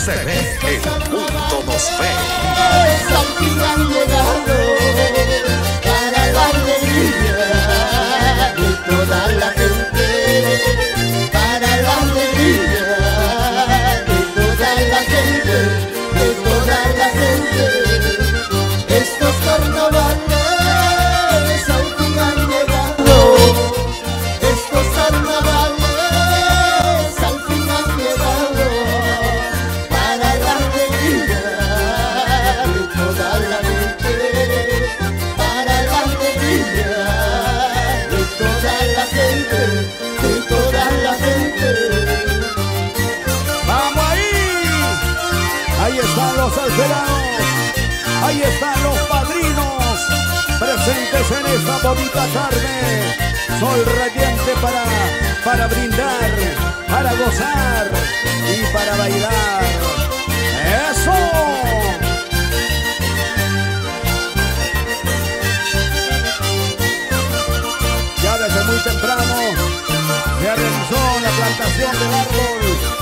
se ve, el mundo nos ve. Ahí están los padrinos. Presentes en esta bonita tarde. Sol radiante para, para brindar, para gozar y para bailar. ¡Eso! Ya desde muy temprano se realizó la plantación del árbol.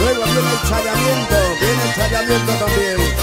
Luego viene el chayamiento, viene el chayamiento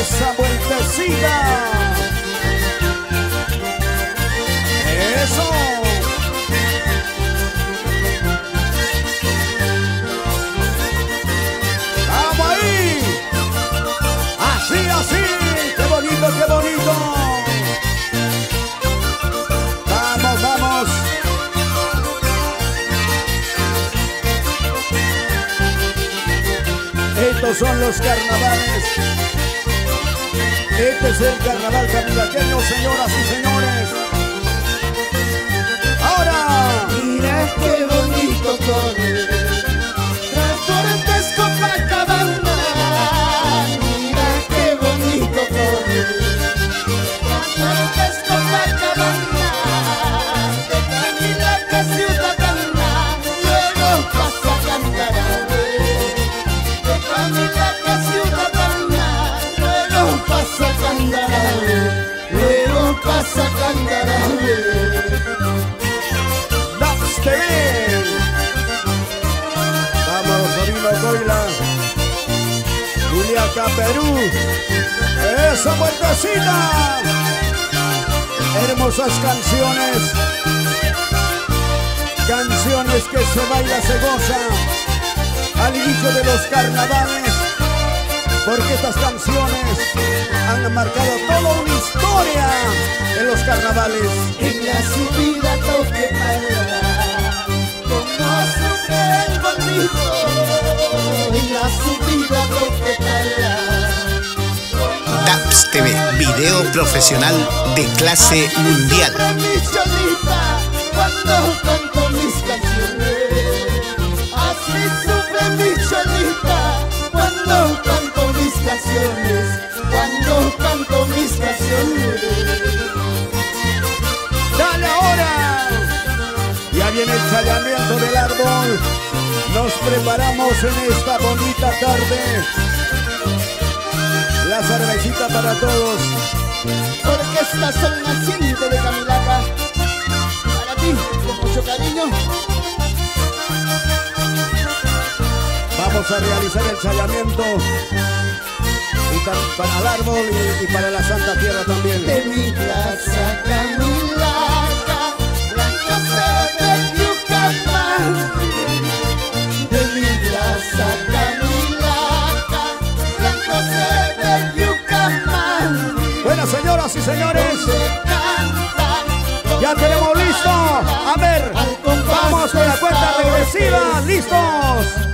Esa vueltecita. Eso. ¡Vamos ahí! Así, así. ¡Qué bonito, qué bonito! Vamos, vamos. Estos son los carnavales. Este es el carnaval capilaqueño, señoras y señores. Ahora, Mira qué bonito corre Perú. Esa vueltecita. Hermosas canciones. Canciones que se baila, se goza. Al inicio de los carnavales. Porque estas canciones han marcado toda una historia en los carnavales. En la subida toque como sufre el bolillo. En la subida toque para DAPS TV, video profesional de clase mundial. Cuando canto mis canciones. Cuando canto mis canciones. ¡Dale ahora! Ya viene el chayamiento del árbol. Nos preparamos en esta bonita tarde. La cervecita para todos. Porque estas son naciente de Camilaca. Para ti, con mucho cariño. Vamos a realizar el chayamiento. Y para el árbol y, y para la Santa Tierra también. de mi plaza señores, ya tenemos listo. A ver, vamos con la cuenta regresiva. ¿Listos?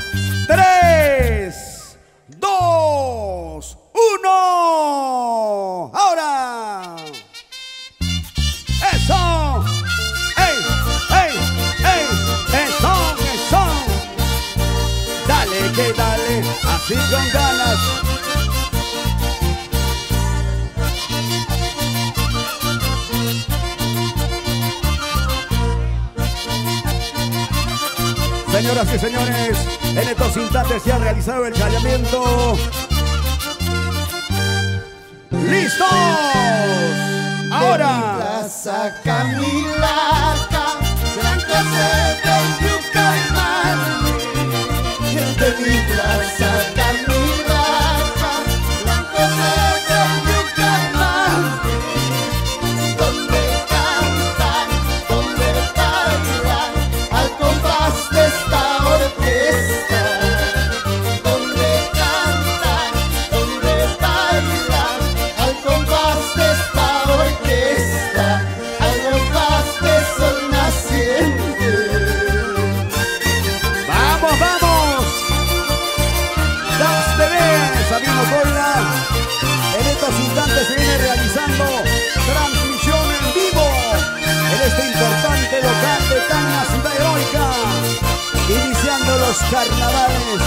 Carnavales,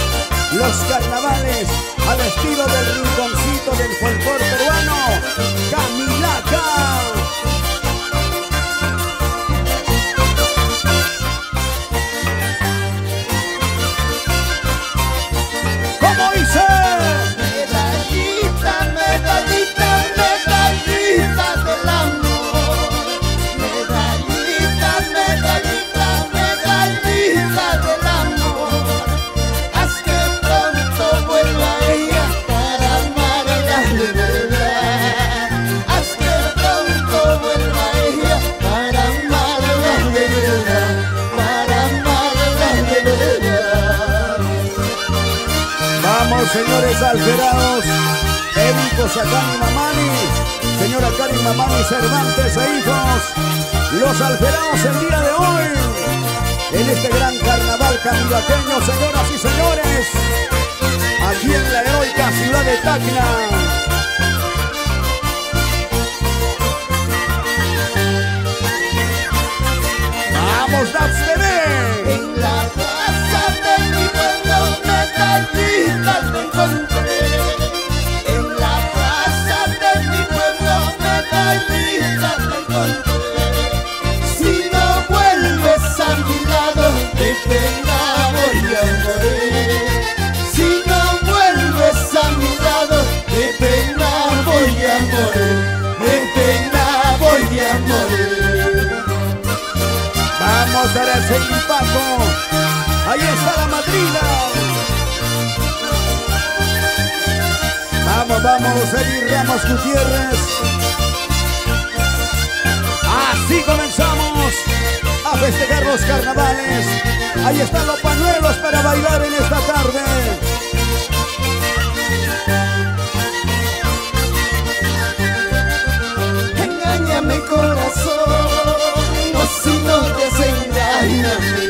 los carnavales al estilo del rinconcito del folclor peruano, Señores alterados. Érico Sacani Mamani, señora Cari Mamani Cervantes e hijos. Los alterados el día de hoy. En este gran carnaval camilaqueño, señoras y señores. Aquí en la heroica ciudad de Tacna. Vamos, Dats Ahí está la madrina. Vamos, vamos, Eli Ramos Gutiérrez. Así comenzamos a festejar los carnavales. Ahí están los pañuelos para bailar en esta tarde. Engáñame corazón, no si no desengáñame.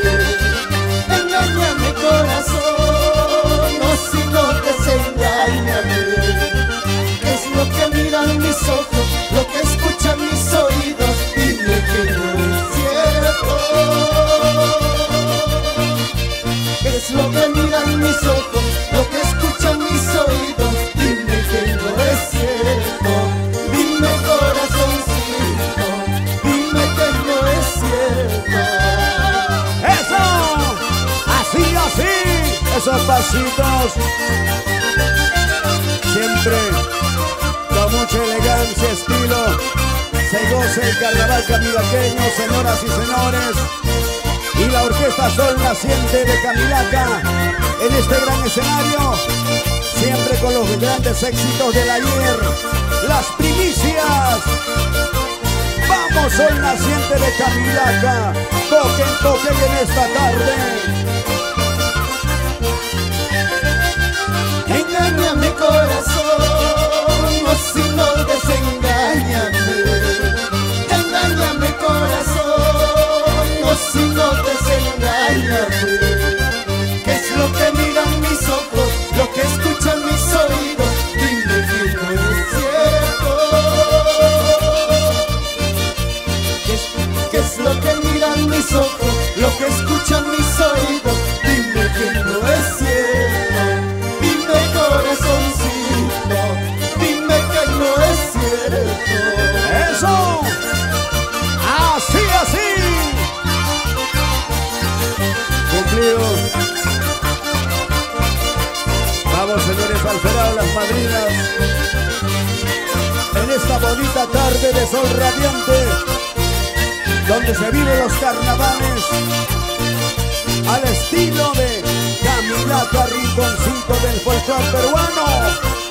Lo que escuchan mis oídos? Dime que no es cierto. ¿Qué es lo que miran mis ojos, lo que escuchan mis oídos? Dime que no es cierto. Dime corazoncito, dime que no es cierto. ¡Eso! Así, así. Esos pasitos. Siempre elegancia, estilo. Se goza el carnaval camilaqueño, señoras y señores. y la orquesta Sol Naciente de Camilaca en este gran escenario, siempre con los grandes éxitos del ayer, las primicias. Vamos, Sol Naciente de Camilaca, toquen, toquen en esta tarde. Engáñame corazón, o si no no desengáñame. ¿Qué Vamos, señores Alferado, las madrinas. En esta bonita tarde de sol radiante, donde se viven los carnavales, al estilo de Camilaca Rinconcito del folclore peruano.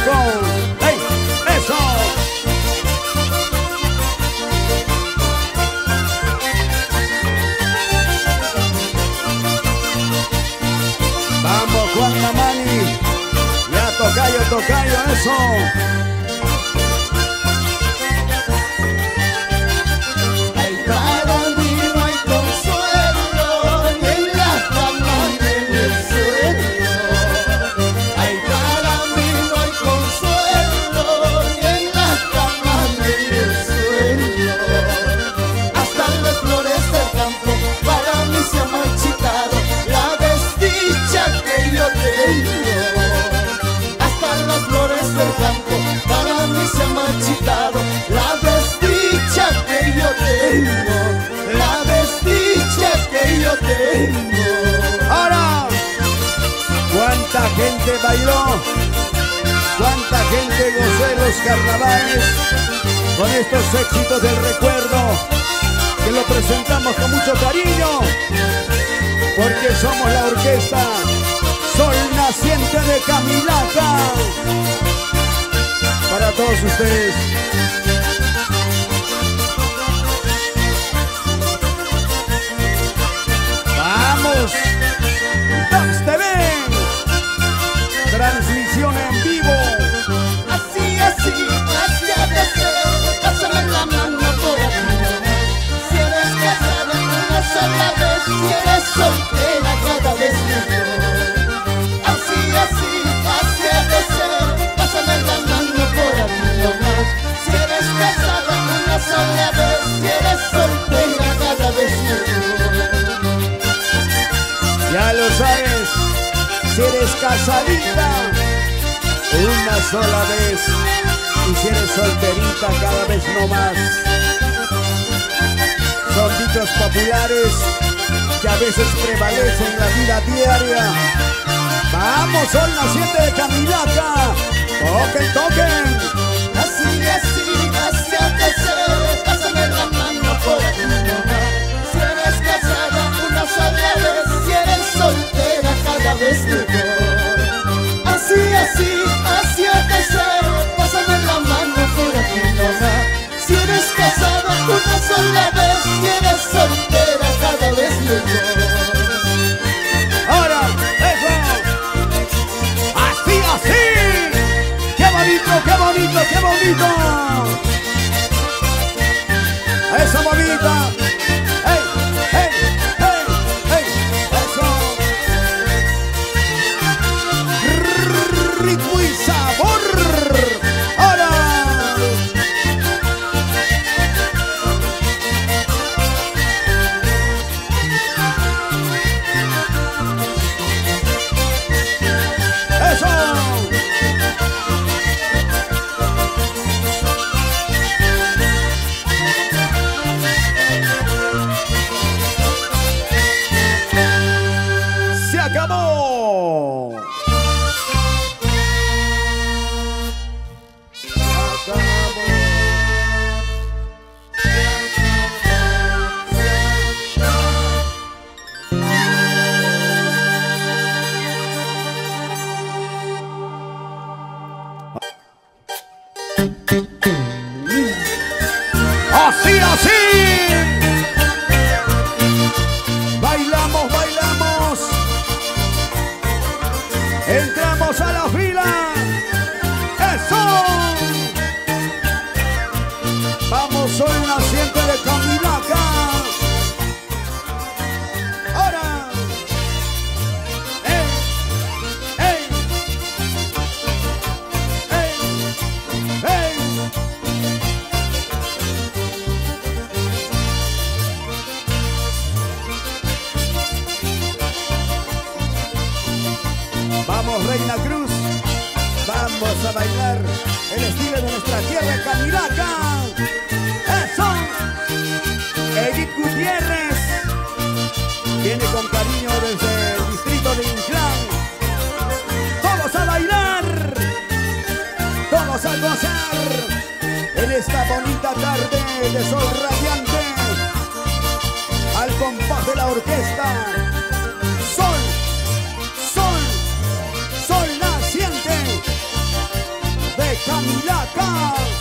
¡Eso! Vamos, Juan Mamani. Ya tocayo, tocayo, eso. Carnavales con estos éxitos del recuerdo que lo presentamos con mucho cariño? Porque somos la orquesta Sol Naciente de Camilaca. Para todos ustedes. ¡Vamos! Dax TV. Transmisión en vivo. Sola vez, si eres soltera cada vez mejor. Así, así, así ha de ser. Pásame la mano por aquí nomás. Si eres casada una sola vez, si eres soltera cada vez mejor. Ya lo sabes. Si eres casadita, una sola vez. Y si eres solterita, cada vez no más. Son dichos populares que a veces prevalecen en la vida diaria. Vamos, sol naciente de Camilaca. Toquen, toquen. Así, así, así ha de ser. Pásame la mano por aquí. Si eres casada una sola vez, si eres soltera cada vez mejor. Ahora, eso. Así, así. Qué bonito, qué bonito, qué bonito. Esa bonita. bailar el estilo de nuestra tierra Camilaca. ¡Eso! Edith Gutiérrez viene con cariño desde el distrito de Inclán. ¡Todos a bailar! ¡Todos a gozar! En esta bonita tarde de sol radiante, al compás de la orquesta. Camila Cal.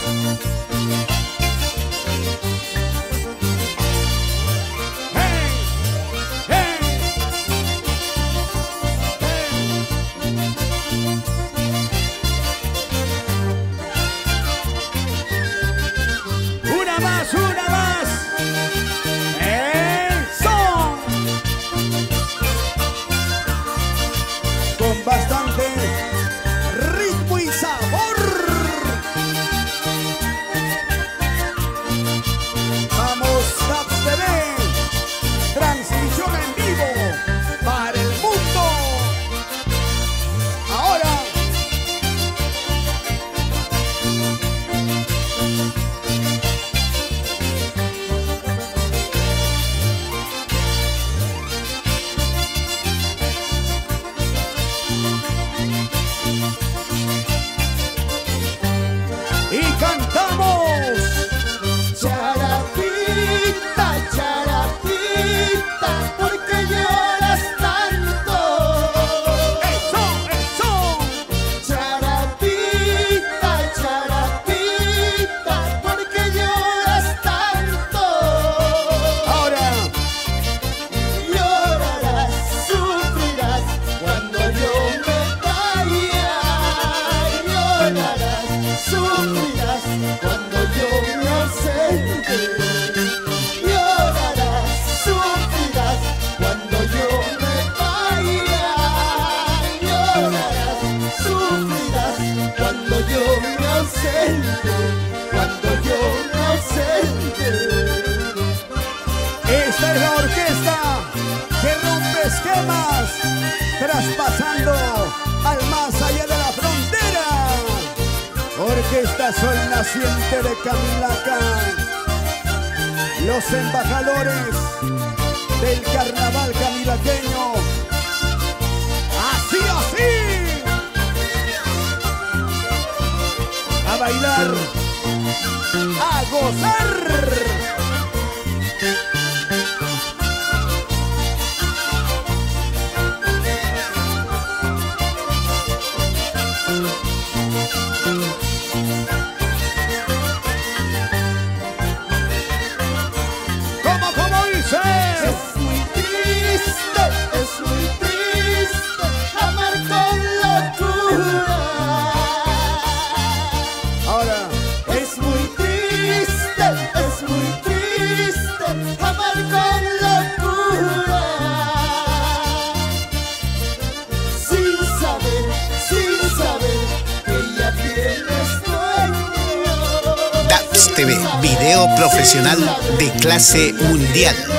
profesional de clase mundial.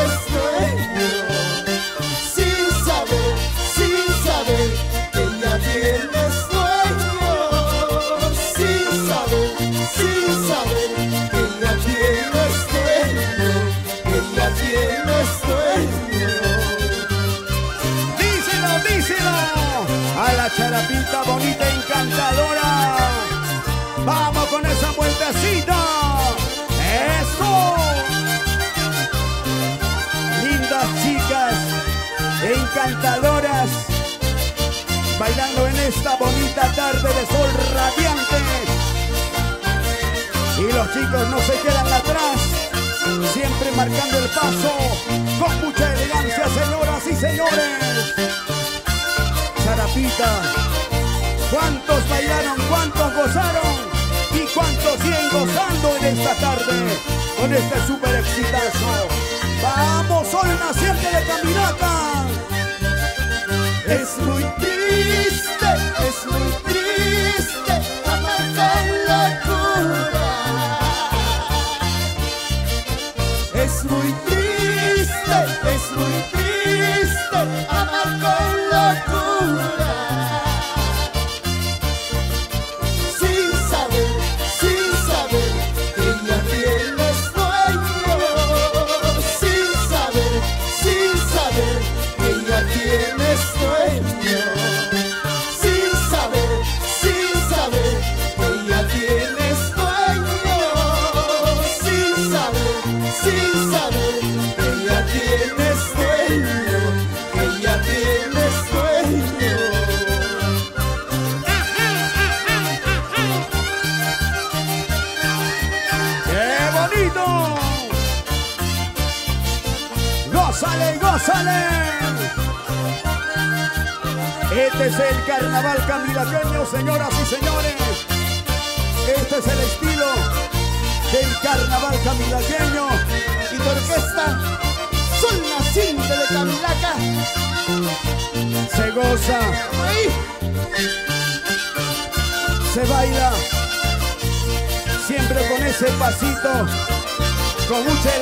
esta bonita tarde de sol radiante. Y los chicos no se quedan atrás, siempre marcando el paso con mucha elegancia, señoras y señores. Charapita, ¿cuántos bailaron, cuántos gozaron? y cuántos siguen gozando en esta tarde con este super exitazo. Vamos, sol naciente de caminata. Es muy triste. sleep. con mucha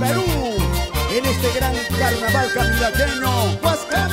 Perú, en este gran carnaval capilateño. Huasca,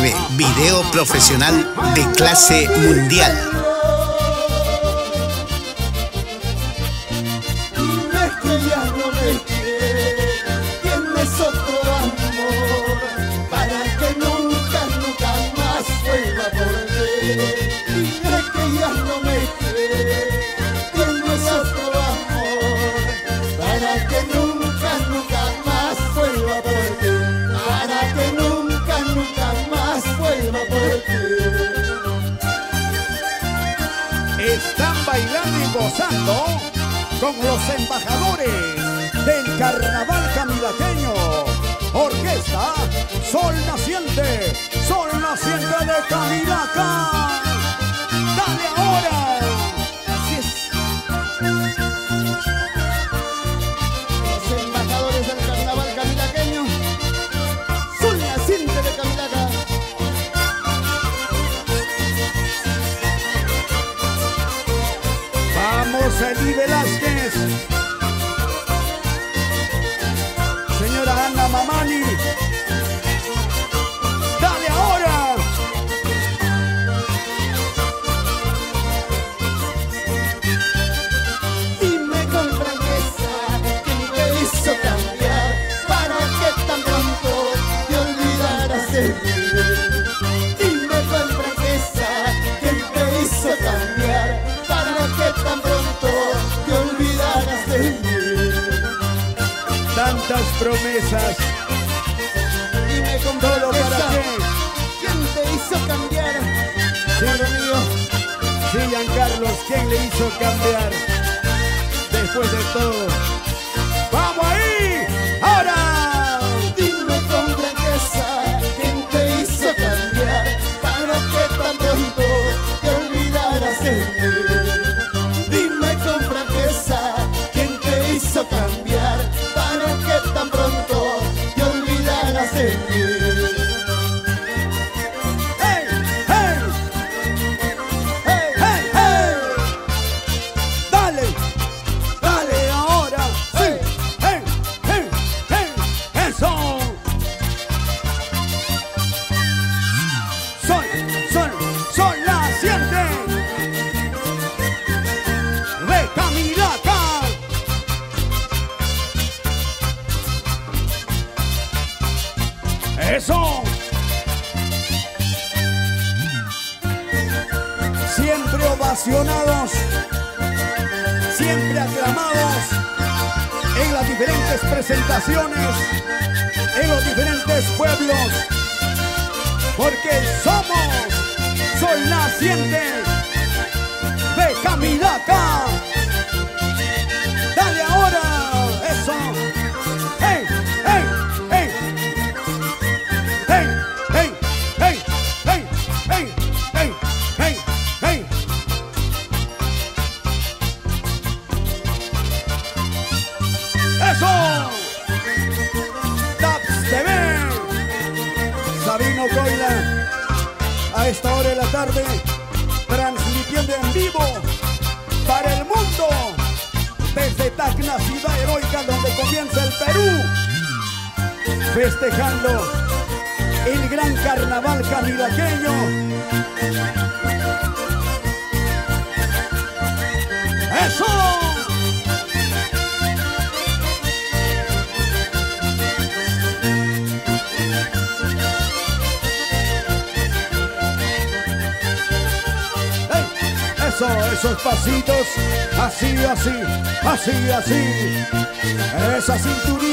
Video profesional de clase mundial. siempre aclamados en las diferentes presentaciones, en los diferentes pueblos, porque somos Sol Naciente de Camilaca. así, así, esa cinturita.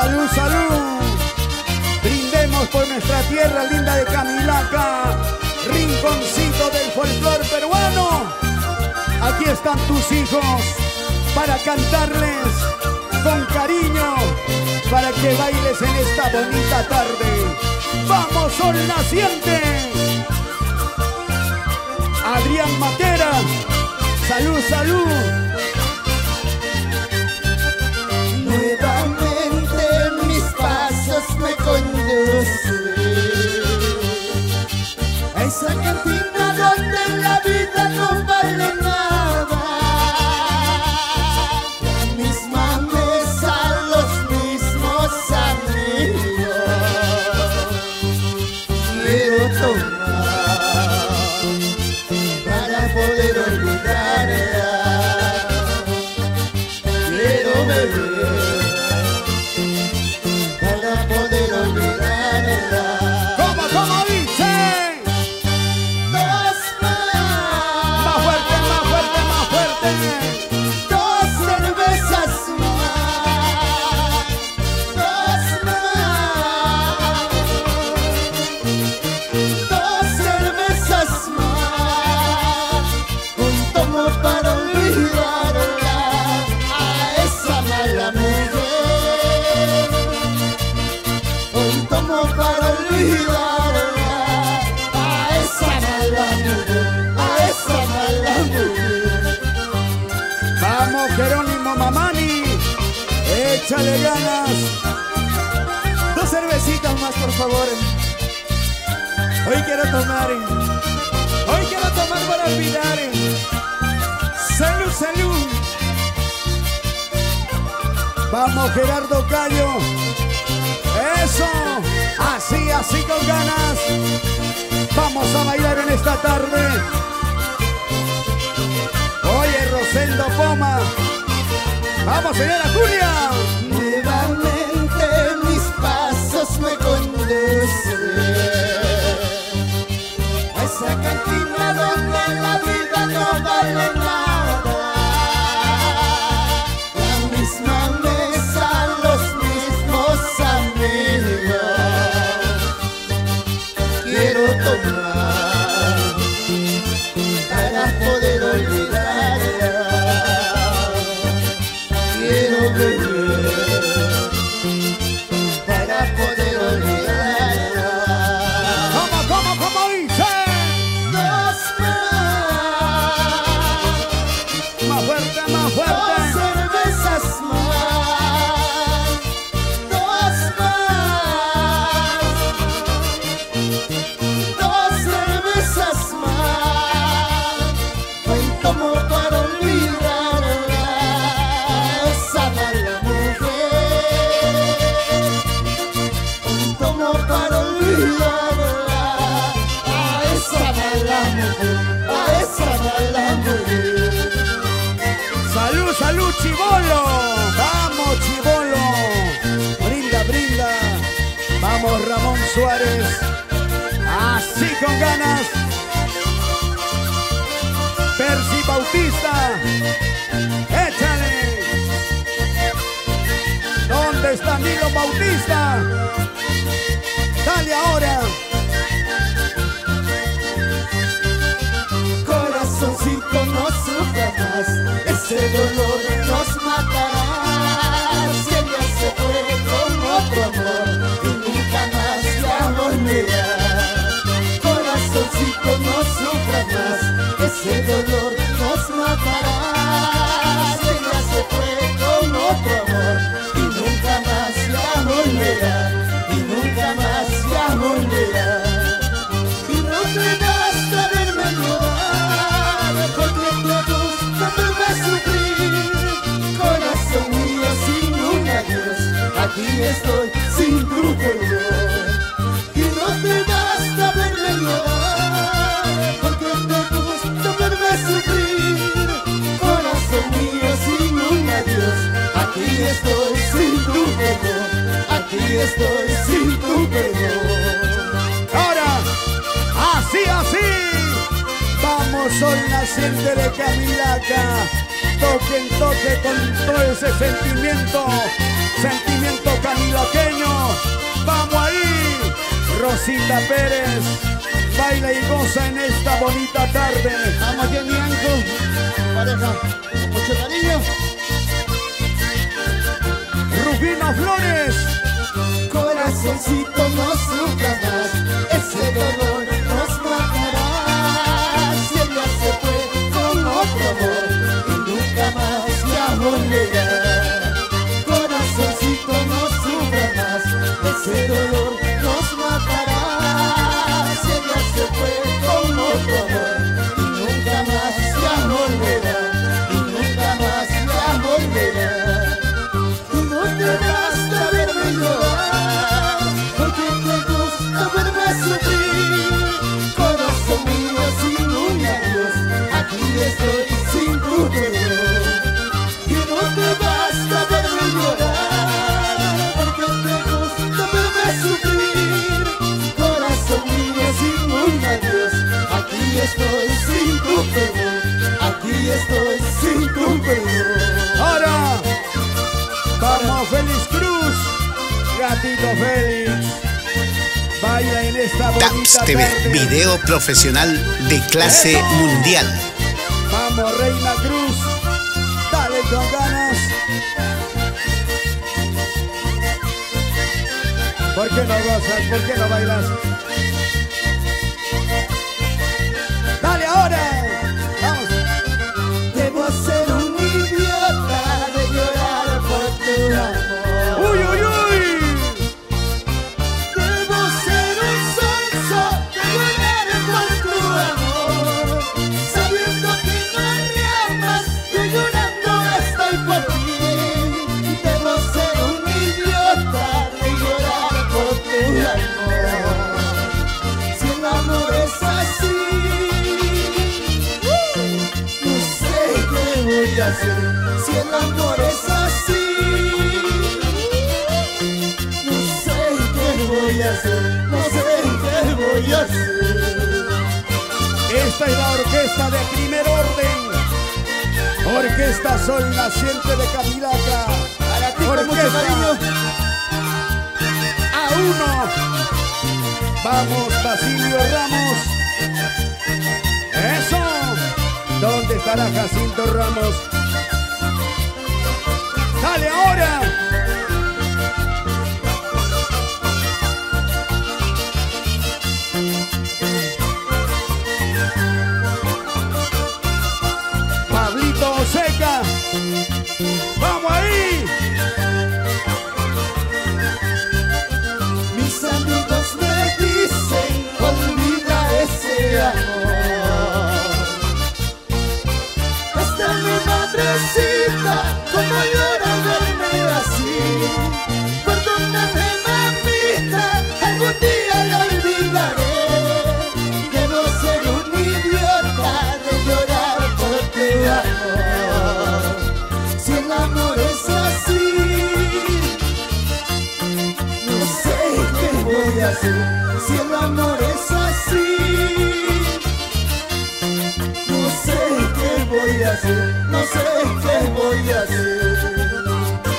Salud, salud. Brindemos por nuestra tierra linda de Camilaca, rinconcito del folclor peruano. Aquí están tus hijos para cantarles con cariño, para que bailes en esta bonita tarde. ¡Vamos, sol naciente! Adrián Matera, salud, salud. ¿Dónde está Nilo Bautista? Dale ahora. Aquí estoy sin tu perdón Y no te basta verme llorar Porque te gusta verme sufrir Corazón mío sin un adiós Aquí estoy sin tu perdón Aquí estoy sin tu perdón Ahora, así, así. Vamos, sol naciente de Camilaca. Toque en toque con todo ese sentimiento. Sentimiento camilaqueño. Vamos ahí. Rosita Pérez. Baila y goza en esta bonita tarde. Vamos aquí en Bianco, pareja, mucho cariño. Rufino Flores. Corazoncito no sufra más, ese dolor nos matará. Si ella se fue con otro amor y nunca más ya volverá. Ese dolor nos matará. Si ella se fue con otro amor y nunca más ya volverá. Y nunca más ya volverá. No te basta verme llorar, porque te gusta verme sufrir. Corazón mío sin un adiós, aquí estoy sin tu perdón. Estoy sin tu perdón. Ahora, vamos Félix Cruz. Gatito Félix. Baila en esta Taps bonita TV, tarde. video profesional de clase Eso. mundial. Vamos, Reina Cruz. Dale con ganas. ¿Por qué no gozas? ¿Por qué no bailas? Orquesta de primer orden. Orquesta Sol Naciente de Camilaca. Para ti con mucho Orquesta cariño. a uno. Vamos, Basilio Ramos. Eso. ¿Dónde estará Jacinto Ramos? Dale ahora. Amor es así. No sé qué voy a hacer, no sé qué voy a hacer.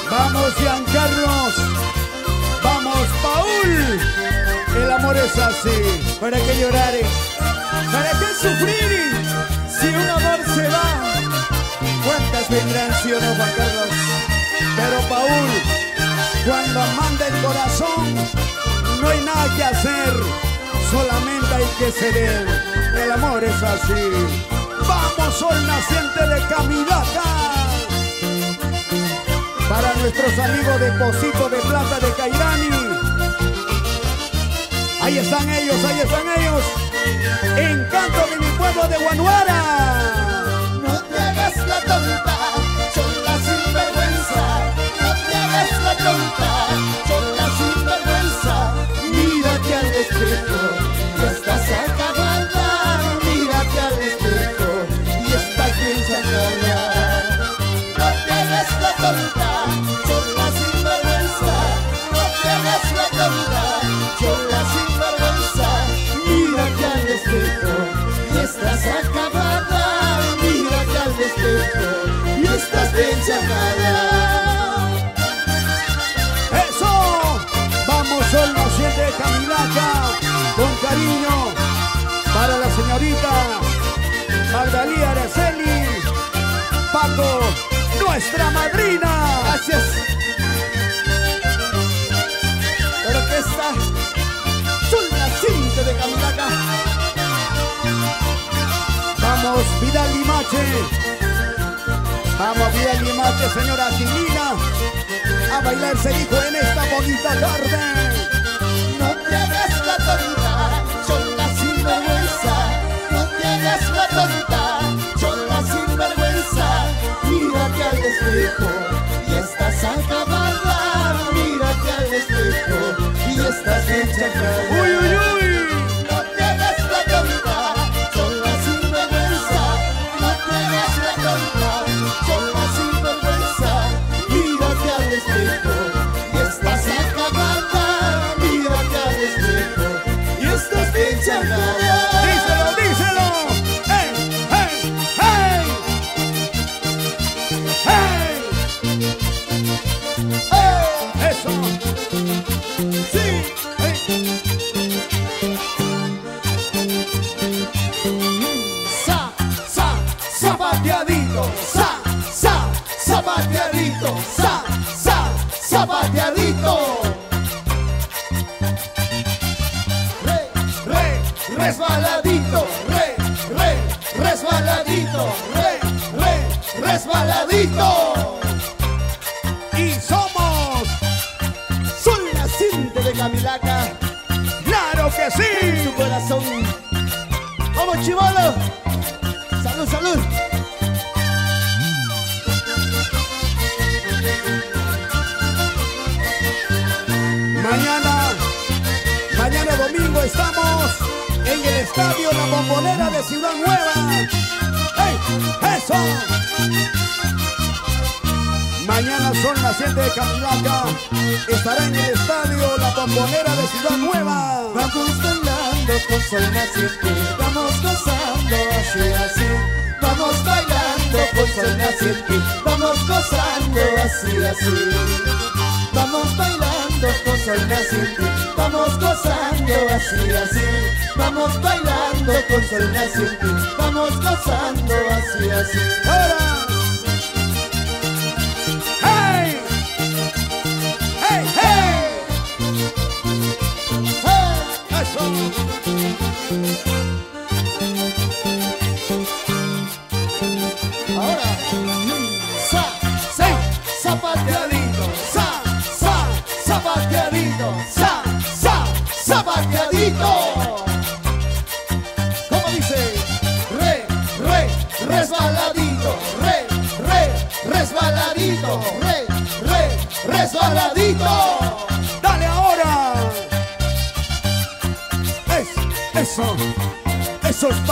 Vamos, Giancarlos. Vamos, Paul. El amor es así. ¿Para qué llorar? ¿Para qué sufrir? Si un amor se va, ¿cuántas vendrán, o no, Juan Carlos? Pero, Paul, cuando manda el corazón, no hay nada que hacer. Solamente hay que ceder. El amor es así. Vamos, sol naciente de Camilaca para nuestros amigos de Pocito de Plata de Cairani. Ahí están ellos, ahí están ellos. Encanto de mi pueblo de Guanuara. No te hagas la tonta, Magdalena Araceli. Paco, nuestra madrina. Gracias. Pero que esta son la cinta de Camilaca. Vamos, Vidal Limache. Vamos, Vidal Limache, señora Tilina. A bailar se dijo en esta bonita tarde. No te hagas la tonta, son la sinvergüenza. No te hagas la tonta, al espejo y estás acabada. Mírate al espejo y estás hecha cara.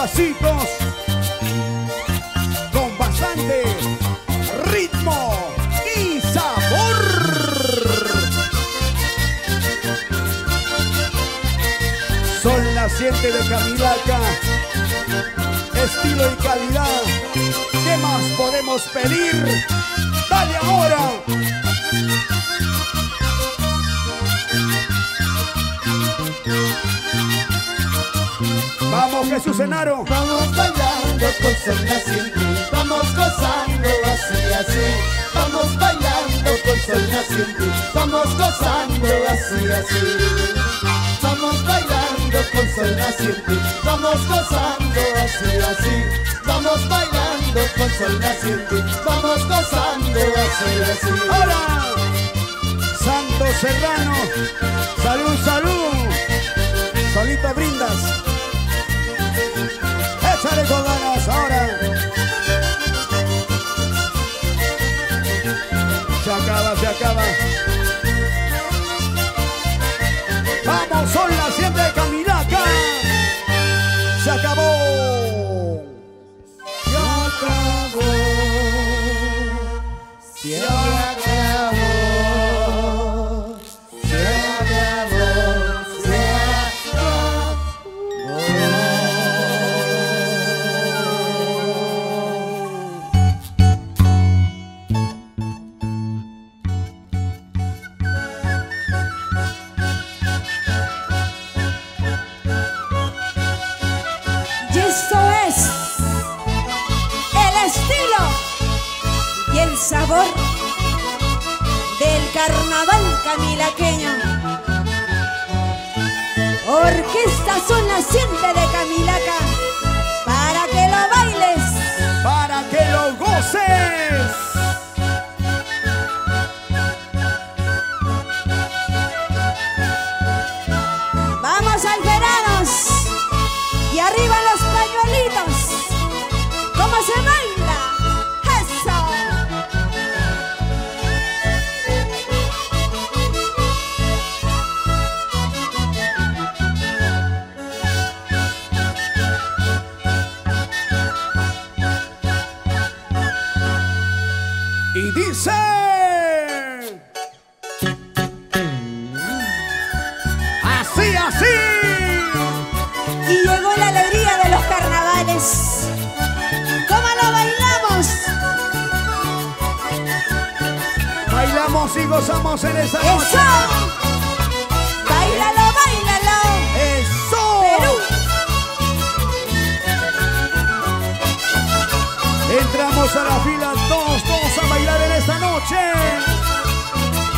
Pasitos con bastante ritmo y sabor. Sol naciente de Camilaca, estilo y calidad. ¿Qué más podemos pedir? ¡Dale ahora! Vamos, Jesús Senaro. Vamos bailando con sol naciente, vamos gozando así, así. Vamos bailando con naciente, vamos gozando así, así. Vamos bailando con naciente, vamos gozando así, así. Vamos bailando con sol naciente, vamos gozando así, así. ¡Hola! Santo Serrano. Salud, salud. Solito brindas. Échale con ganas ahora. Se acaba, se acaba. Vamos, son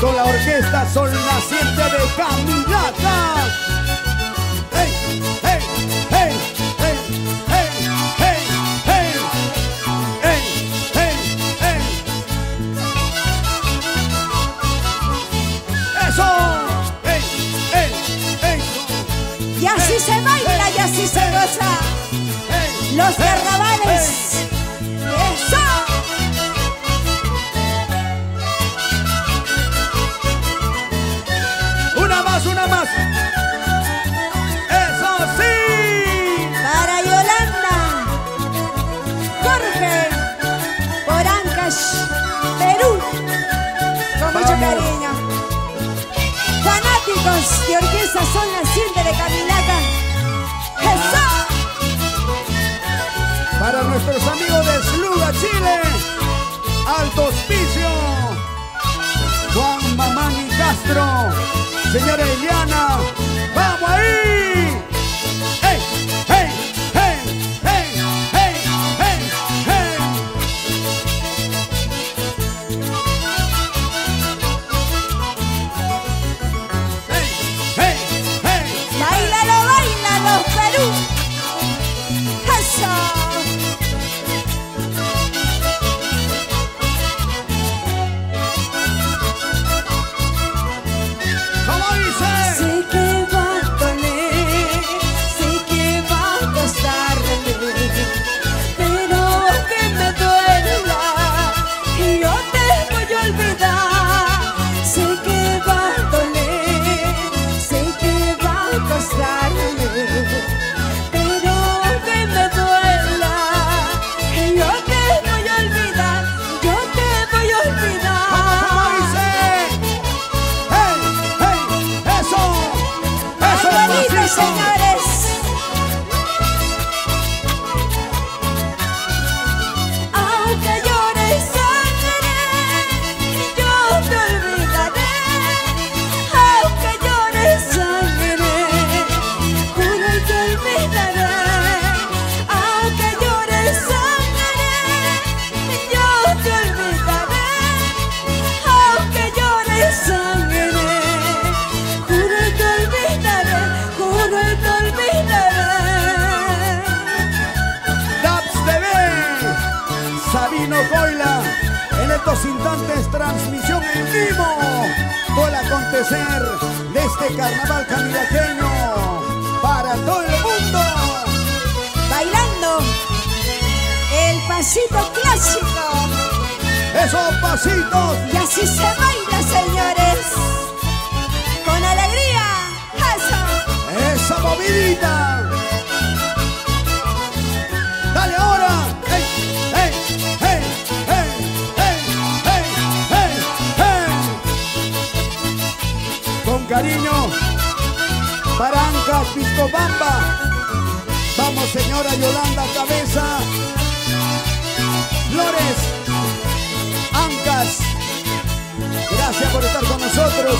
Con la orquesta Sol Naciente de Camilaca. ¡Hey, hey, hey, hey, hey, hey, hey! ¡Hey, hey, hey! ¡Eso! ¡Hey, hey, hey! Y así se baila y así se goza. Los carnavales. músicos de orquesta son la siempre de Camilaca. ¡Jesús! Para nuestros amigos de Sluga, Chile, Alto Hospicio, Juan Mamán y Castro, señora Eliana, ¡vamos ahí! Cobamba. Vamos señora Yolanda Cabeza. Flores. Ancas. Gracias por estar con nosotros.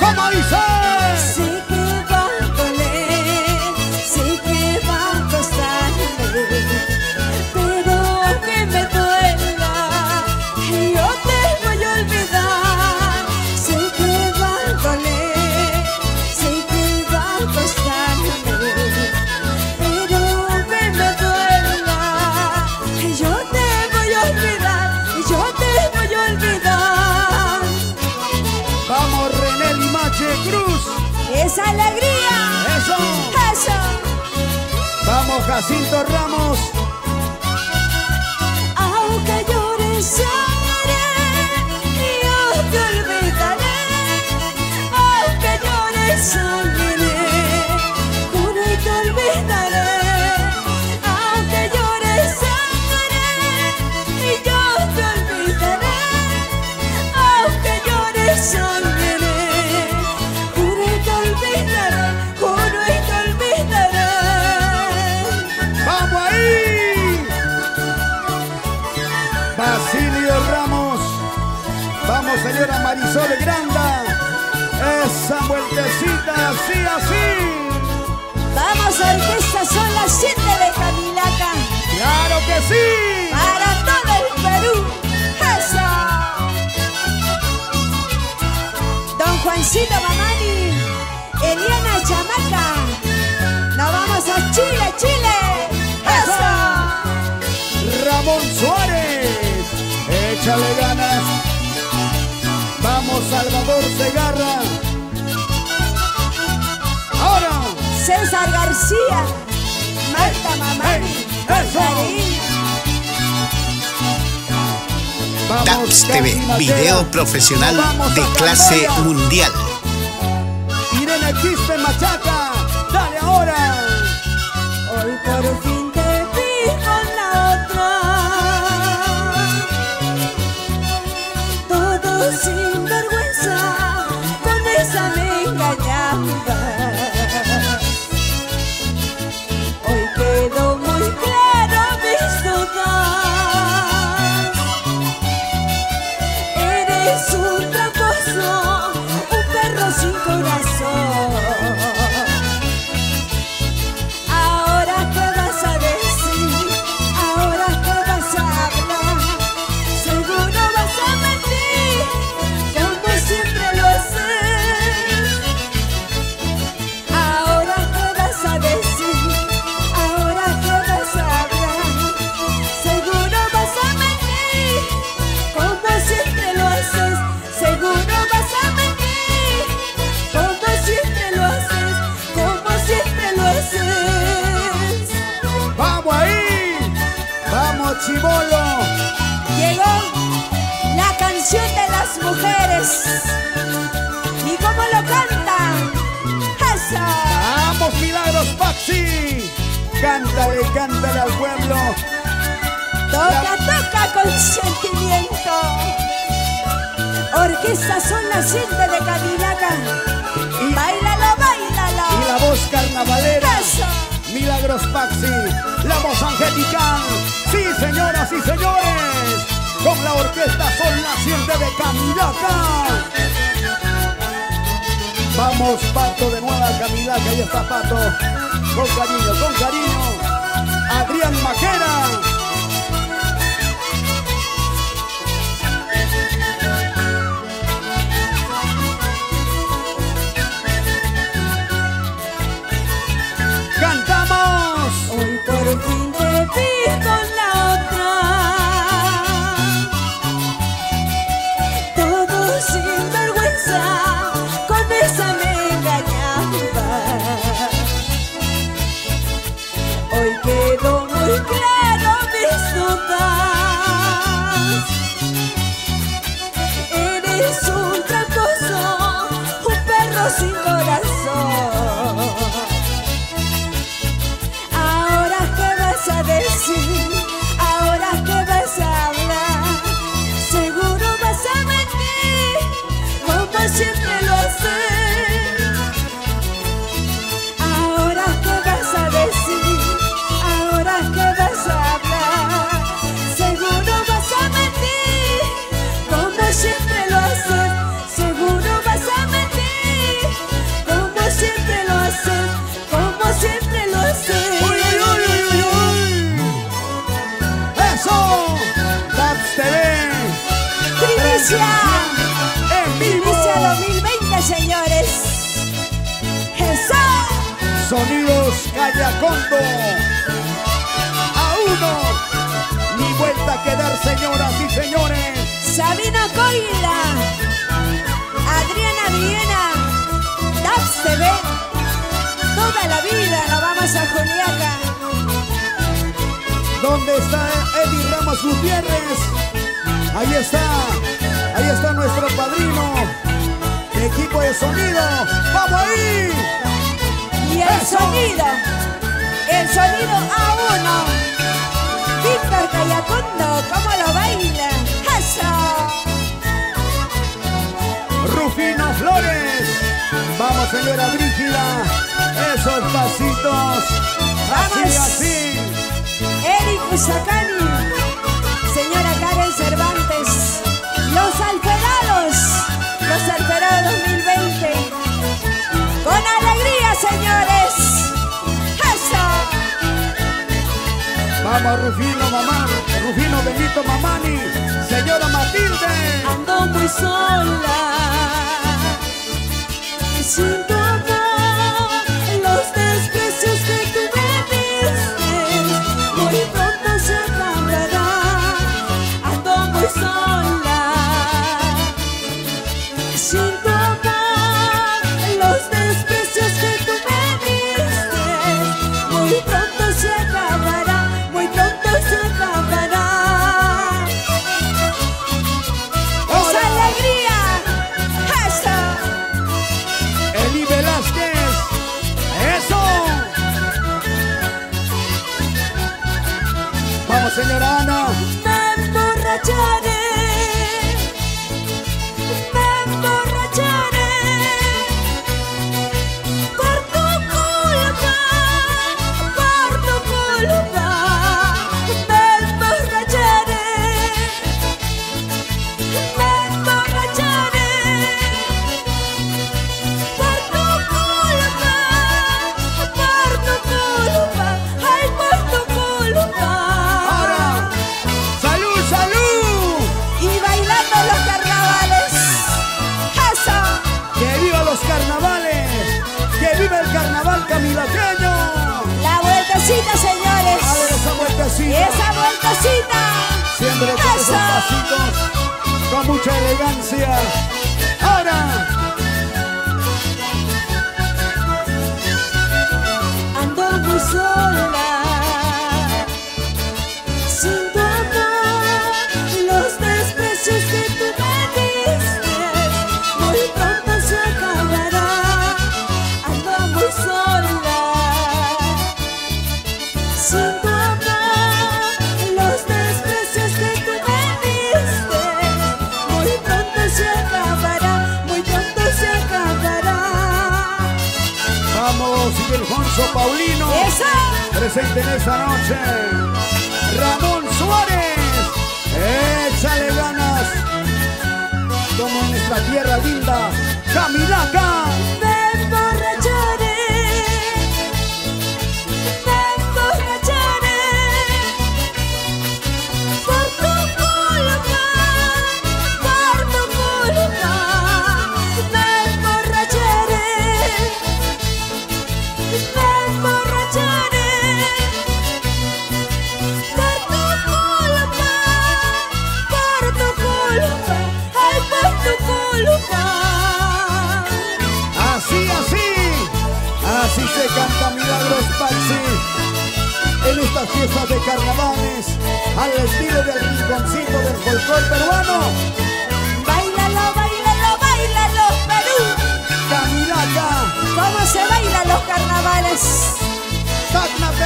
¿Cómo dice? Jacinto Ramos. Aunque llores, sanaré, yo te olvidaré. Aunque llores, sanaré. señora Marisol Granda. Esa vueltecita así, así. Vamos, a orquesta, son las 7 de Cadillaca. ¡Claro que sí! Para todo el Perú. ¡Eso! Don Juancito Mamani, Eliana Chamaca. Nos vamos a Chile, Chile. ¡Eso! Ramón Suárez, échale ganas. Salvador Segarra. Ahora. César García, Marta Mamani, hey, Vamos, TV, video profesional de clase mundial. Mujeres. ¿Y cómo lo cantan? ¡Eso! ¡Vamos, Milagros Paxi! Cántale, cántale al pueblo. Toca, toca con sentimiento. Orquesta son naciente de Cadillaca. Y- Bailalo, bailalo. Y la voz carnavalera. Eso. Milagros Paxi, la voz angelical. Sí, señoras y señores, con la orquesta Sol Naciente de Camilaca. Vamos, Pato, de nuevo a Camilaca. Ahí está Pato. Con cariño, con cariño. Adrián Maquera. Callacondo. A uno. Ni vuelta a quedar, señoras y señores. Sabina Coila, Adriana Viena, Daps TV. Toda la vida nos vamos a Juliaca. ¿Dónde está Eddie Ramos Gutiérrez? Ahí está. Ahí está nuestro padrino. Equipo de sonido. ¡Vamos ahí! El sonido, el sonido a uno. Víctor Callacondo, ¿cómo lo baila? Eso. Rufino Flores. Vamos, señora Brígida. Esos pasitos. Así, Vamos. así. Eric Usacani, señora Karen Cervantes, Rufino, mamá. Rufino, Benito, mamani. Señora Matilde. Ando muy sola, sin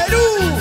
Perú.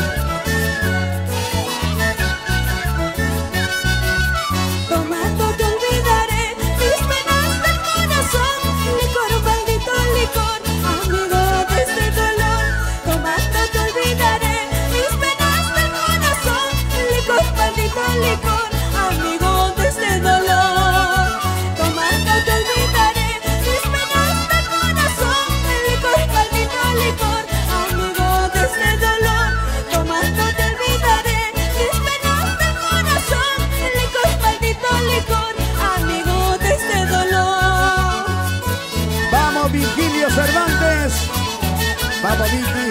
Vamos, Vicky.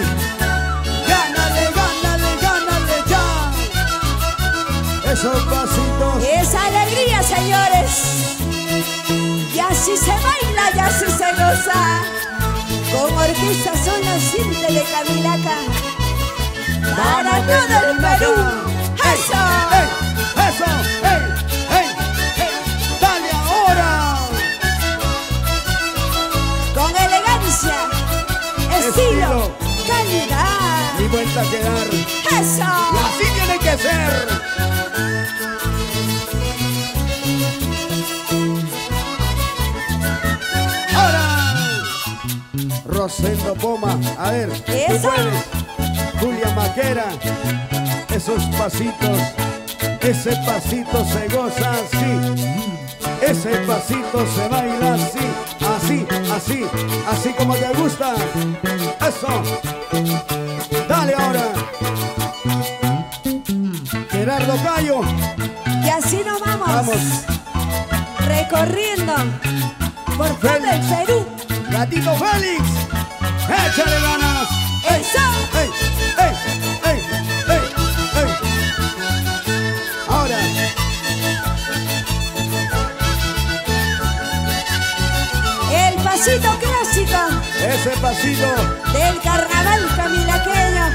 Gánale, gánale, gánale ya. Esos pasitos. Es alegría, señores. Y así se baila y así se goza. Con orquesta son las cintas de Camilaca. Para todo el Perú. ¡Eso! ¡Ey! ¡Eso! ¡Ey! A quedar. Y ¡Eso! así tiene que ser. Ahora. Rosendo Poma. A ver. Eso. Julia Maquera. Esos pasitos. Ese pasito se goza así. Ese pasito se baila así. Así, así. Así como te gusta. Eso. Dale ahora. Gerardo Cayo. Y así nos vamos. Vamos. Recorriendo por todo el Perú. Gatito Félix. Échale ganas. Eso. ¡Ey! ¡Ey! ¡Ey! ¡Ey! ¡Ey! Ahora. El pasito Ese pasito. del carnaval camilaqueño.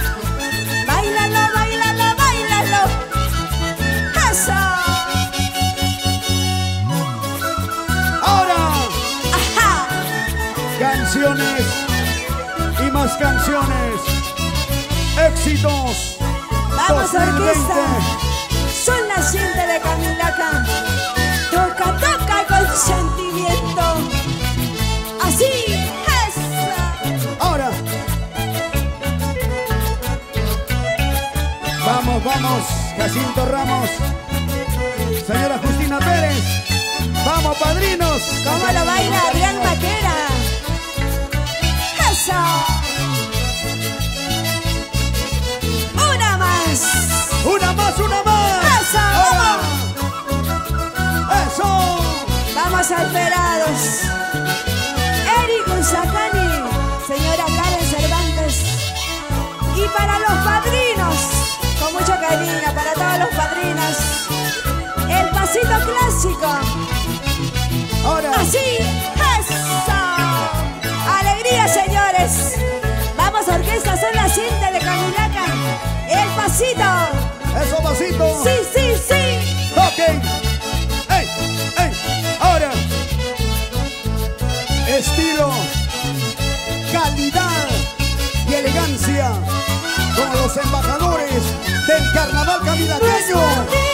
Bailalo, bailalo, bailalo. ¡Eso! Ahora. ¡Ajá! Canciones y más canciones. Éxitos. Vamos 2020. orquesta. Son siete de Camilaca. Toca, toca con sentimiento. Vamos, vamos. Jacinto Ramos. Señora Justina Pérez. Vamos, padrinos. ¿Cómo lo baila Adrián Maquera? ¡Eso! ¡Una más! Una más, una más. ¡Eso! Ahora. Eso. ¡Vamos alterados! Eric Uzacani, señora Karen Cervantes. Y para los padrinos, con mucho cariño para todos los padrinos. El pasito clásico. Ahora. Así, eso. Alegría, señores. Vamos, a orquesta, son la cinta de Camilaca. El pasito. Eso, pasito. Sí, sí, sí. Ok. estilo, calidad elegancia como los embajadores del carnaval caminateño.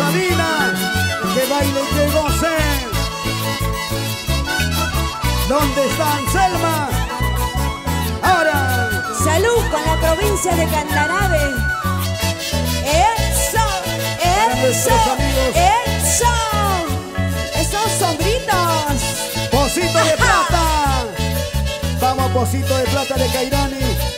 Sabina, que baile y que goce. ¿Dónde está Anselma? Ahora. Salud con la provincia de Cantanave. Eso, eso, eso. Esos sombritos. Pocito de plata. Vamos, pocito de plata de Cairani.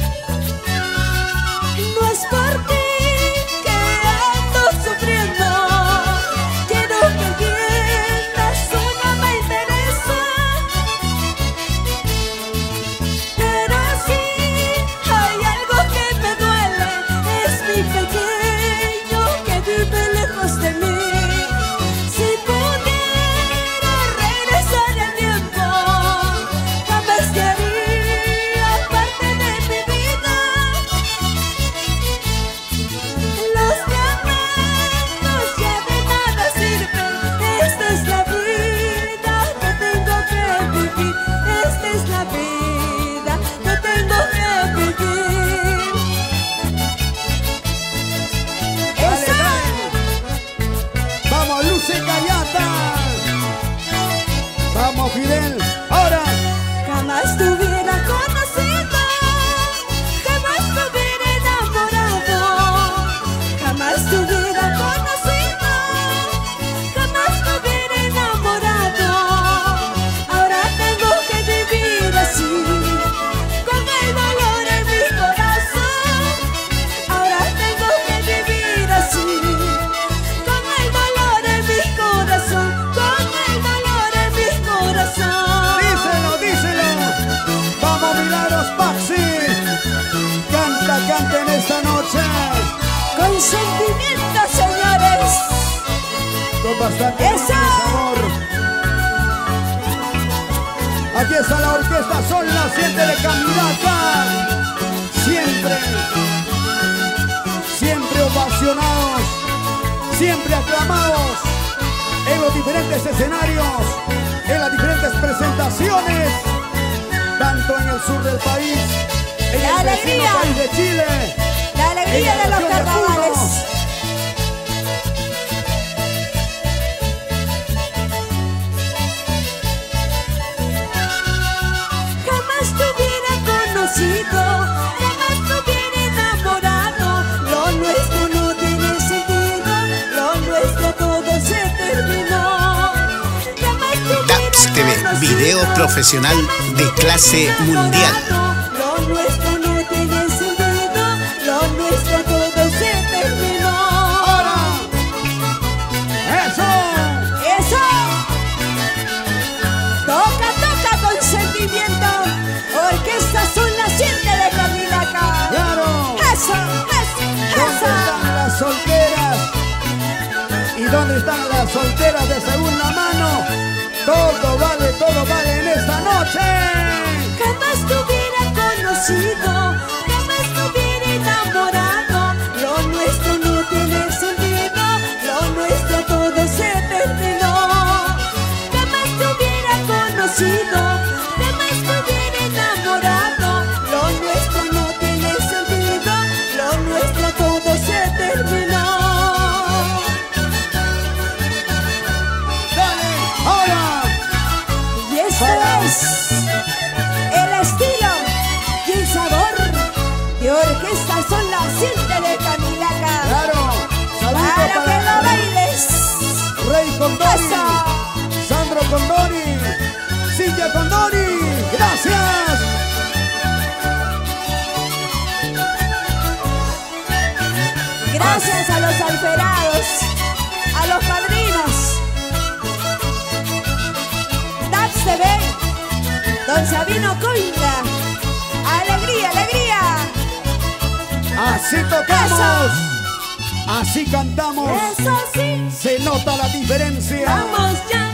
nota la diferencia. Vamos ya.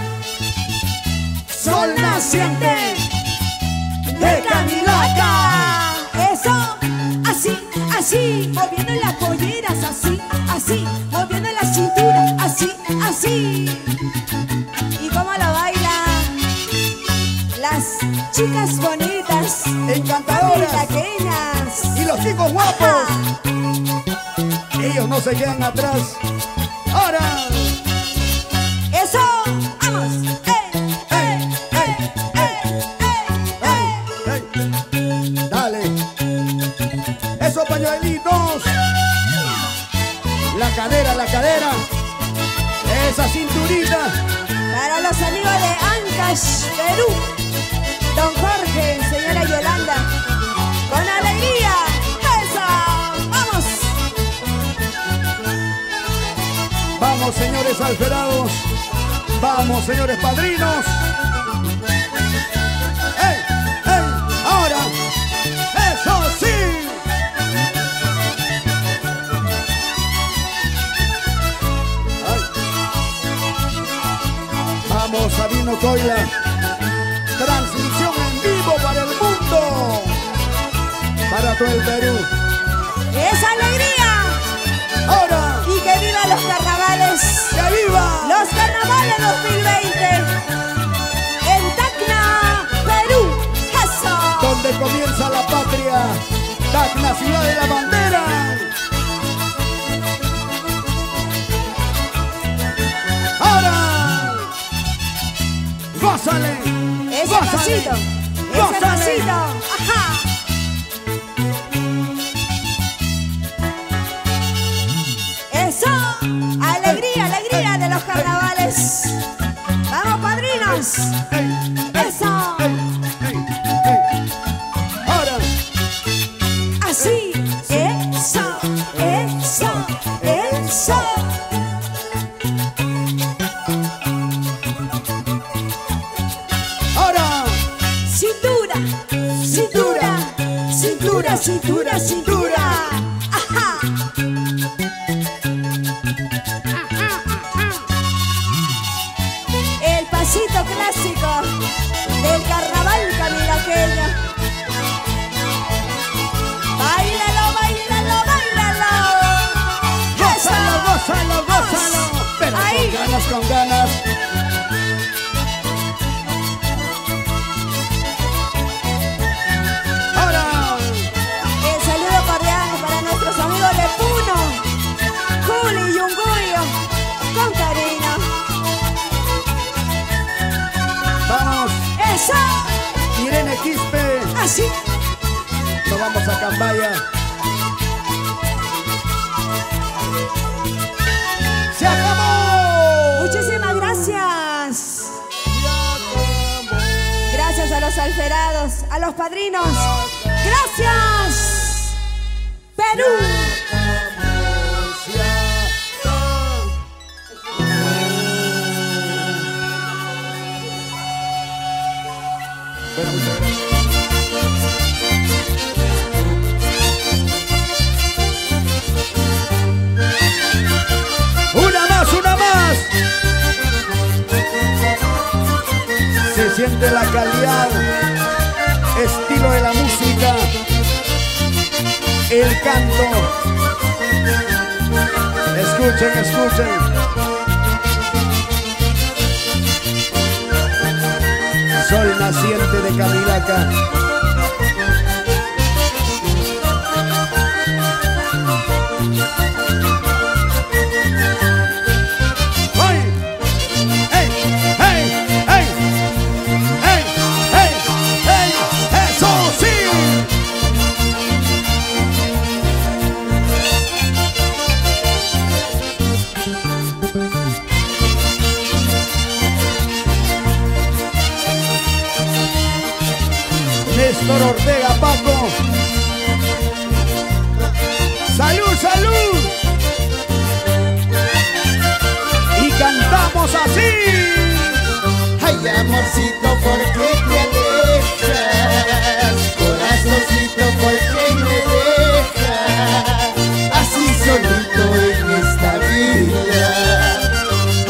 Sol naciente de Camilaca. Eso, así, así, moviendo las polleras, así, así, moviendo la cintura, así, así. Y cómo la bailan las chicas bonitas, encantadoras, pequeñas y los chicos guapos. Ellos no se quedan atrás. Ahora. cadera, la cadera. Esa cinturita. Para los amigos de Ancash, Perú. Don Jorge, señora Yolanda. Con alegría. ¡Esa! ¡Vamos! Vamos, señores alferados. Vamos, señores padrinos. hermano Transmisión en vivo para el mundo, para todo el Perú. ¡Esa alegría! ¡Ahora! ¡Y que viva los carnavales! ¡Que viva! ¡Los carnavales 2020! En Tacna, Perú. ¡Eso! Donde comienza la patria. Tacna, ciudad de la bandera. ¡Gózale! ¡Ese pasito! ¡Ese pasito! ¡Ajá! Los alferados, a los padrinos. Gracias. Perú. Bueno, siente la calidad, estilo de la música, el canto. Escuchen, escuchen. Sol naciente de Camilaca. Ortega Paco. ¡Salud, salud! Y cantamos así. Ay, amorcito, ¿por qué te alejas? Corazoncito, ¿por qué me dejas? Así solito en esta vida.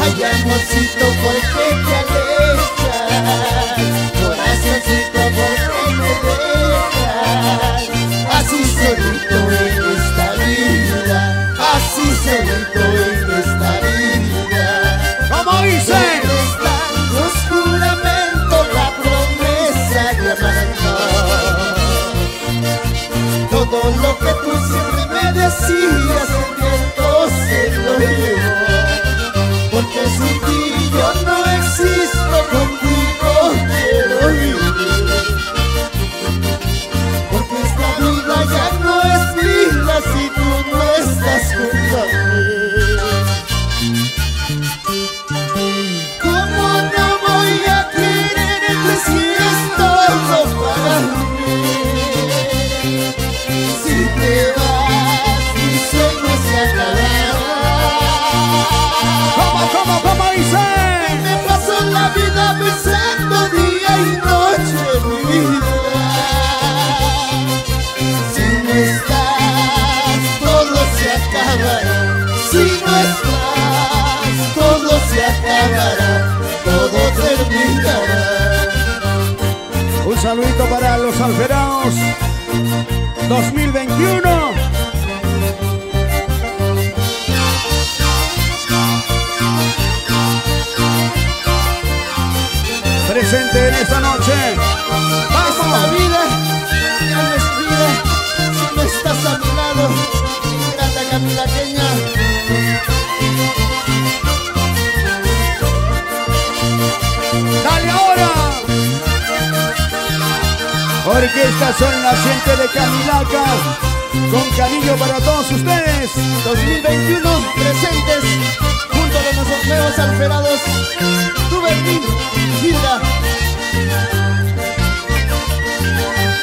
Ay, amorcito, ¿por qué te alejas? Solito en esta vida. Así solito en esta vida. ¿Cómo dice? Los juramentos, la promesa de amarnos. Todo lo que tú siempre me decías, para los alferados 2021. Presente en esta noche. ¡Vamos! Orquesta Sol Naciente de Camilaca. Con cariño para todos ustedes. 2021 presentes junto a nuestros nuevos alferados, tu Berlín, Gilda.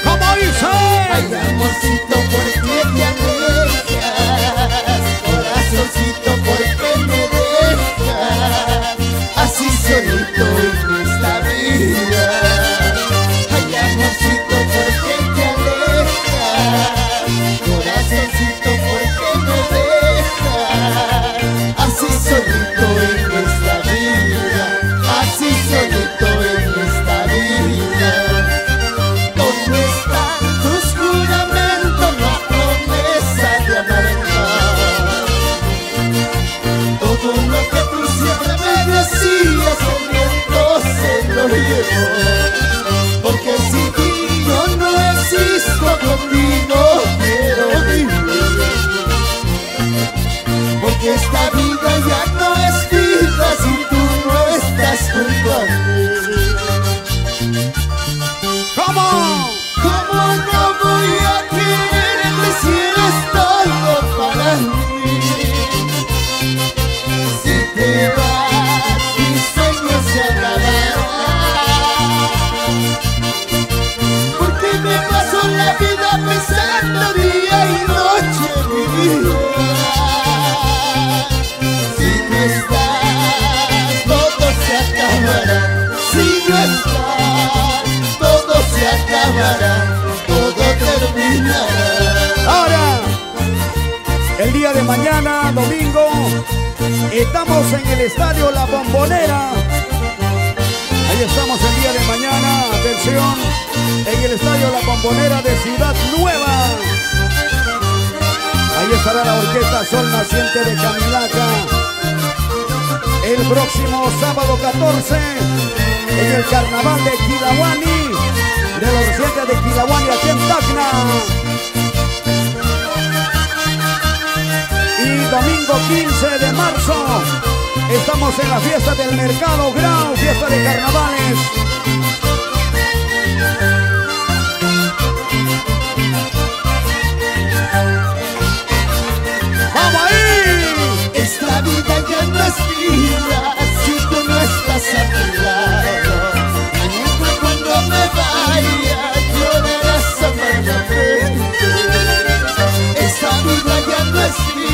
¿Cómo dice? Ay, amorcito, ¿por qué te alejas? Corazoncito, Esta vida ya no es vida si tú no estás junto a. día de mañana, domingo, estamos en el estadio La Bombonera. Ahí estamos el día de mañana, atención, en el estadio La Bombonera de Ciudad Nueva. Ahí estará la orquesta Sol Naciente de Camilaca. El próximo sábado 14, en el carnaval de Quilawani, de la orquesta de Quilawani aquí en Tacna. Y domingo 15 de marzo estamos en la fiesta del Mercado Grau, fiesta de carnavales. ¡Vamos ahí! Esta vida ya no es vida si tú no estás a mi lado. Mañana cuando me vaya llorarás amargamente. Esta vida ya no es vida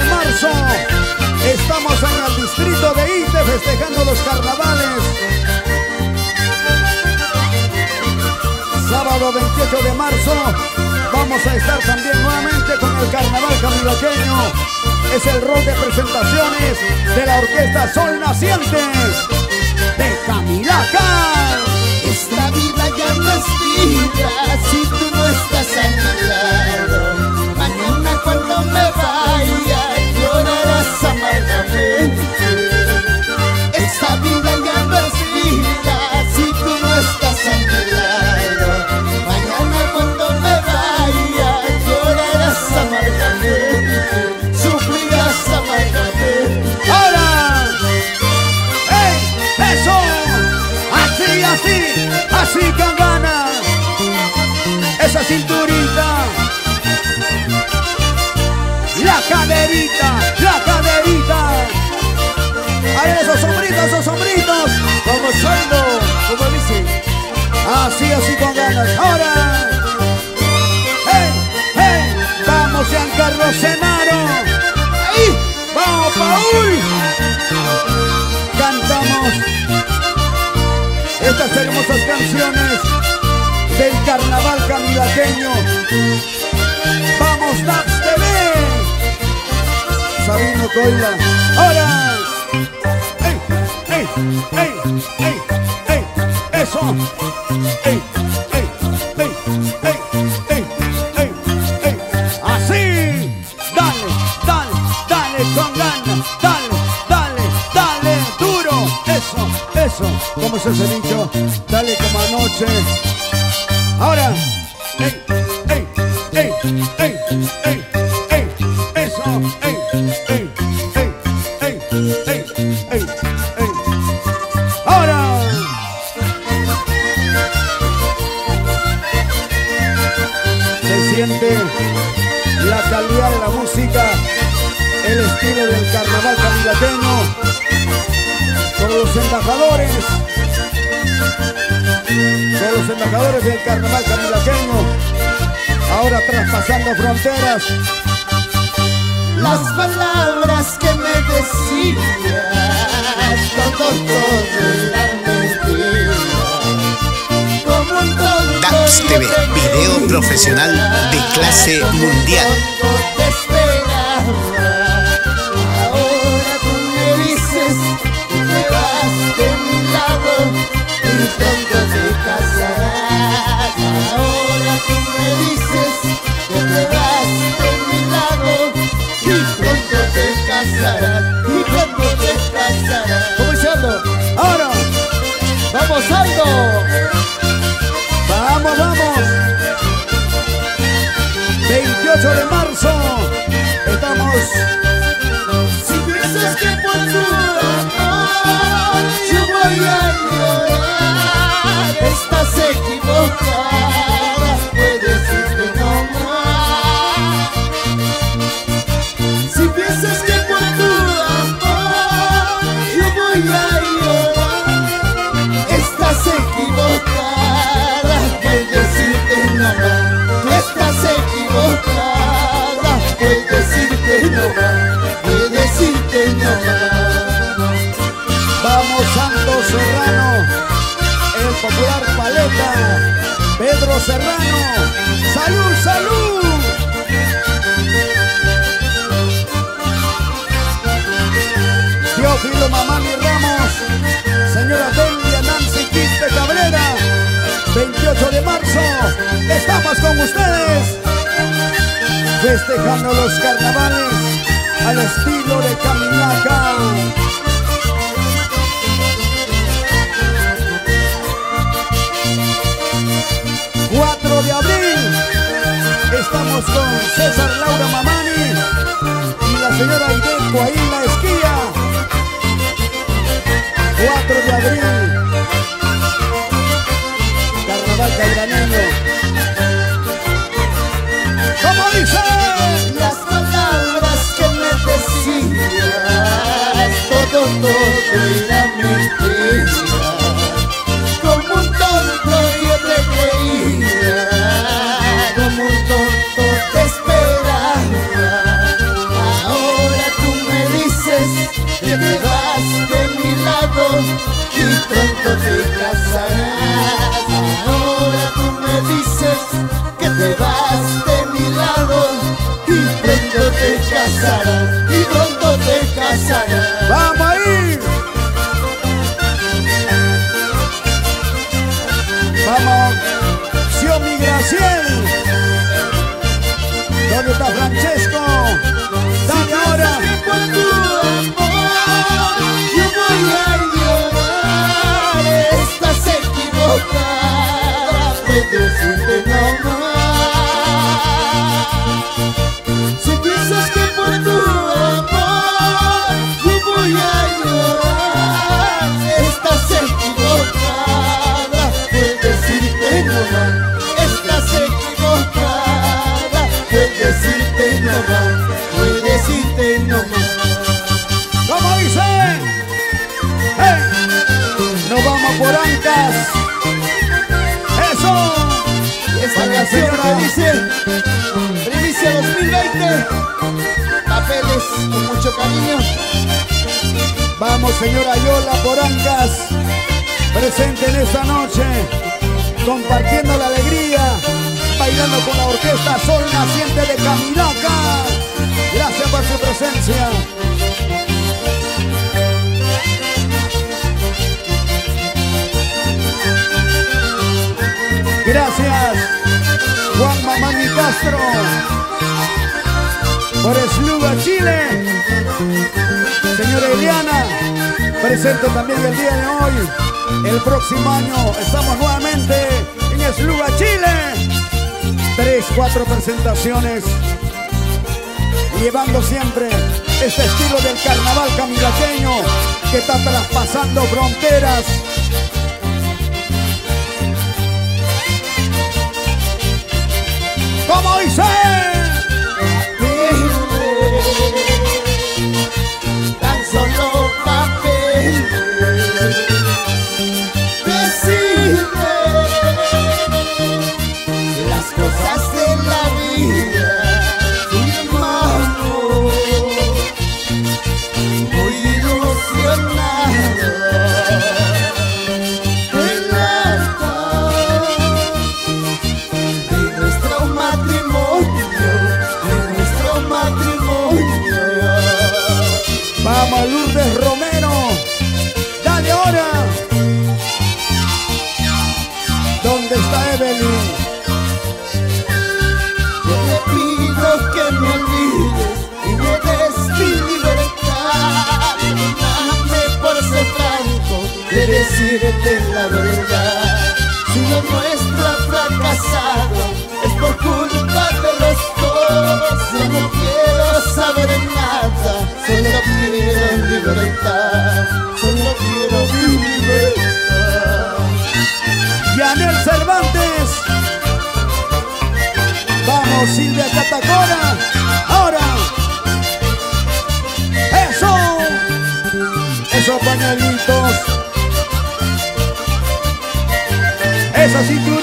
de marzo estamos en el distrito de Ite festejando los carnavales. Sábado 28 de marzo vamos a estar también nuevamente con el carnaval camilaqueño. Es el rol de presentaciones de la orquesta Sol Naciente de Camilaca. Esta vida ya no es vida si tú no estás a mi lado. Mañana cuando me vaya llorarás amargamente. Esta vida ya no es vida si tú no estás a mi lado. Mañana cuando me vaya llorarás amargamente. Sufrirás amargamente. ¡Ahora! ¡Ey! ¡Eso! Así, así, así con ganas. Esa cinturita. La caderita, la esos sombritos, esos sombritos. Como saldo, como dicen. Así, así con ganas. Ahora. ¡Hey! ¡Hey! Vamos, Giancarlo Senaro. Ahí. Vamos, Paul. Cantamos estas hermosas canciones del carnaval camilaqueño. Vamos, Dax TV. Sabino Coila. ¡Ahora! ¡Ey! ¡Ey! ¡Ey! ¡Ey! ¡Eso! ¡Ey! ¡Ey! ¡Ey! ¡Ey! ¡Ey! ¡Ey! ¡Ey! ¡Así! ¡Dale! ¡Dale! ¡Dale con ganas! ¡Dale! ¡Dale! ¡Dale! ¡Duro! ¡Eso! ¡Eso! ¿Cómo es ese fronteras. Las palabras que me decías, todo, todo era mentira. Como un tonto TV, video profesional de clase mundial. Oh. Serrano. ¡Salud, salud! Teófilo Mamani Ramos, señora Delia Nancy Quispe Cabrera, 28 de marzo, estamos con ustedes, festejando los carnavales al estilo de Caminaca. 4 de abril, estamos con César Laura Mamani y la señora Ideco ahí esquía. 4 de abril, Carnaval Cabraneño. ¿Cómo dice? Las palabras que me decías, todo, todo era mentira. Ahora tú me dices que te vas de mi lado y pronto te casarás y pronto te casarás. ¡Vamos ahí! Vamos, Xiomi Graciel. ¿Dónde está Francesco? Que dice Primicia 2020 Papeles con mucho cariño Vamos, señora Yola Porancas, presente en esta noche, compartiendo la alegría, bailando con la orquesta Sol Naciente de Caminaca. Gracias por su presencia. Gracias, Juan Mamani Castro, por Esluga, Chile. Señora Eliana, presente también el día de hoy. El próximo año estamos nuevamente en Esluga, Chile. Tres, cuatro presentaciones. Llevando siempre este estilo del carnaval camilaqueño que está traspasando fronteras. ¿Cómo dice? La. Si lo nuestro ha fracasado es por culpa de los dos. Yo no quiero saber nada, solo quiero libertad. Solo quiero mi libertad. Yanel Cervantes. Vamos, Silvia Catacora. Ahora. Eso. Esos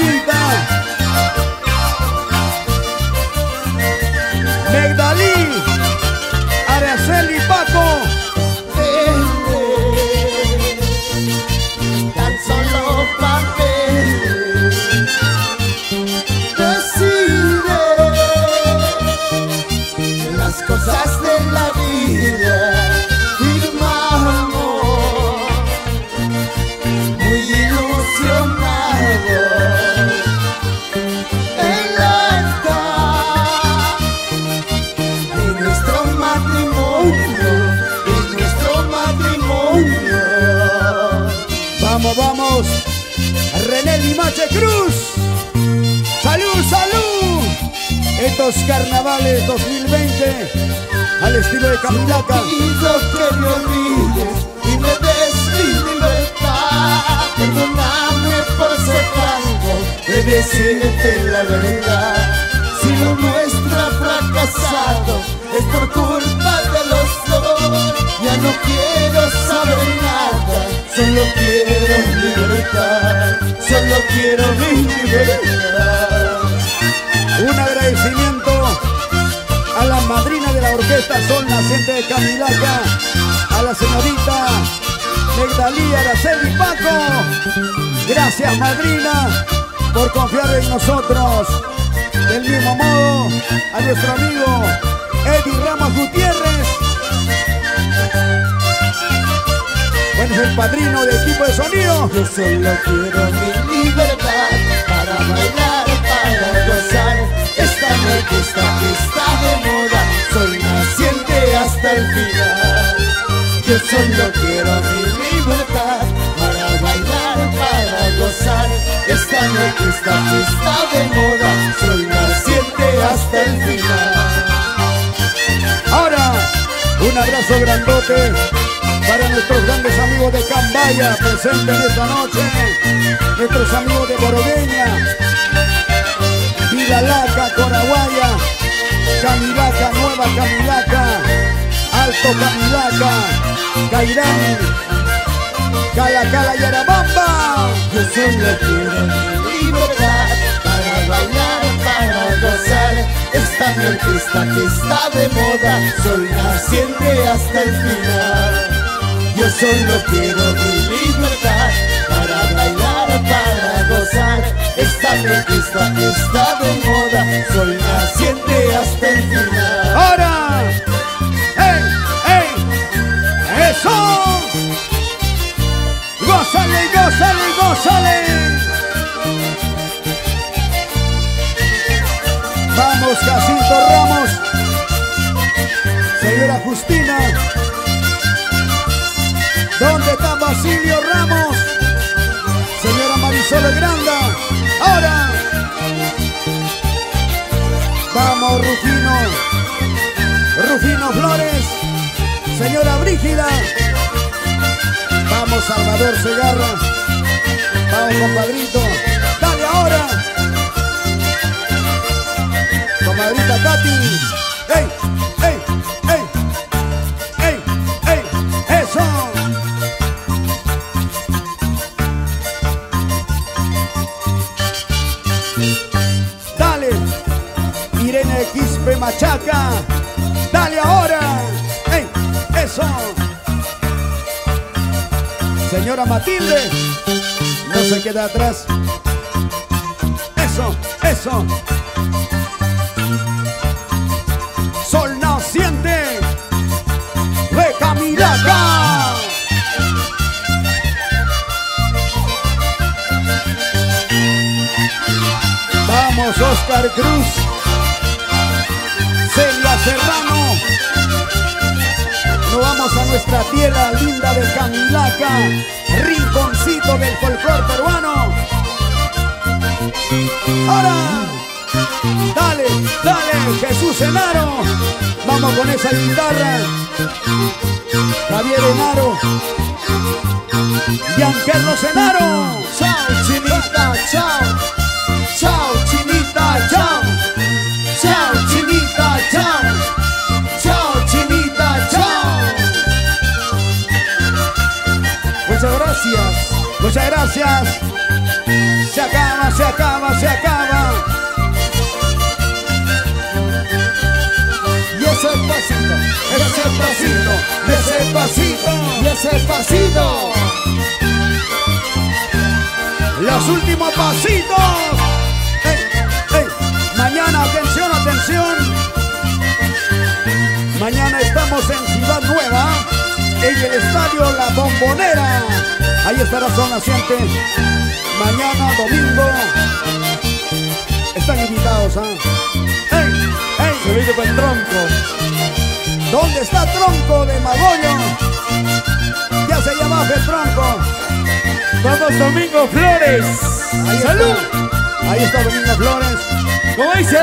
Cruz. Salud, salud. Estos carnavales 2020 al estilo de Camilaca. Pido que me olvides y me des mi libertad. Perdóname por ser franco de decirte la verdad. Si lo nuestro ha fracasado es por culpa de los dos. Ya no quiero saber nada, solo quiero libertad. Solo quiero mi. Un agradecimiento a la madrina de la orquesta Sol Naciente de Camilaca, a la señorita Megdalía Araceli Paco. Gracias, madrina, por confiar en nosotros. Del mismo modo, a nuestro amigo Eddie Ramos Gutiérrez. Es el padrino del equipo de sonido. Yo solo quiero mi libertad para bailar, para gozar. Esta orquesta que está de moda, soy naciente hasta el final. Yo solo quiero mi libertad para bailar, para gozar. Esta orquesta que está de moda, soy naciente hasta el final. Ahora, un abrazo grandote para nuestros grandes amigos de Cambaya presentes en esta noche, nuestros amigos de Borogueña, Vilalaca, Coraguaya, Camilaca, Nueva Camilaca, Alto Camilaca, Cairán, Calacala y Arabamba. Yo solo quiero libertad para bailar, para gozar. Esta mi orquesta que está de moda, soy naciente hasta el final. Yo solo quiero mi libertad para bailar, para gozar. Esta que está de moda, soy naciente hasta el final. Ahora, ¡Ey! ¡Ey! ¡Eso! ¡Gózale, gózale, gózale! Vamos, Jacinto Ramos. Señora Justina. ¿Dónde está Basilio Ramos? Señora Marisol Granda. Ahora. Vamos, Rufino. Rufino Flores. Señora Brígida. Vamos, Salvador Segarra. Vamos, compadrito. Dale ahora. Comadrita Katy. Matilde. No se queda atrás. Eso, eso. Sol naciente de Camilaca. Vamos, Oscar Cruz. Nuestra tierra linda de Camilaca, rinconcito del folclor peruano. Ahora, dale, dale, Jesús Enaro. Vamos con esa guitarra. Javier Enaro. Giancarlo Enaro. Chao, chinita, chao. Se acaba. Y ese pasito, ese pasito, ese pasito, y ese pasito. Los últimos pasitos. Ey, ey, Mañana, atención, atención. Mañana estamos en Ciudad Nueva, en el estadio La Bombonera. Ahí estará Son Naciente. Mañana, domingo. Están invitados, ¿ah? ¡Ey! ¡Ey! Se viene con tronco. ¿Dónde está Tronco de Magoño? Ya se llama el Tronco. Vamos Domingo Flores. Ahí Salud. Está. Ahí está Domingo Flores. ¿Cómo dice?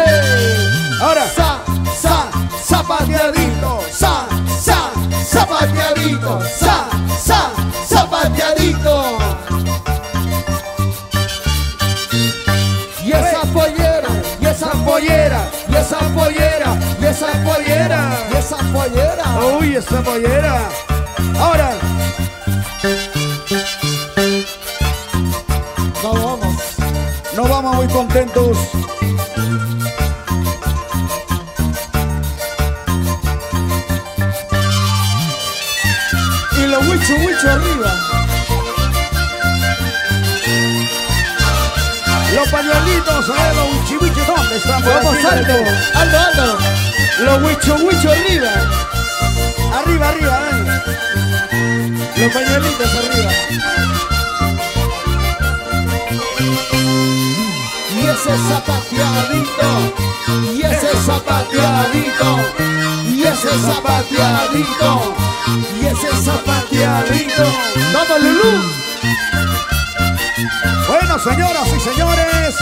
Ahora, Sa, sa, zapateadito, sa, sa, zapateadito, sa, sa, zapateadito. Esa pollera, y esa pollera, y esa pollera. uy, esa pollera. Ahora, Nos vamos. nos vamos muy contentos. Y los huichu huichu arriba. Los pañuelitos, ¿eh? los uchibichis, ¿dónde están? Por Vamos, aquí, Aldo, Aldo, Aldo. Los huichu huichu arriba. Arriba, arriba, ven. Los pañuelitos arriba. Y ese zapateadito, y ese zapateadito, y ese zapateadito, y ese zapateadito. ¡Vamos, Lulú! Bueno, señoras y señores,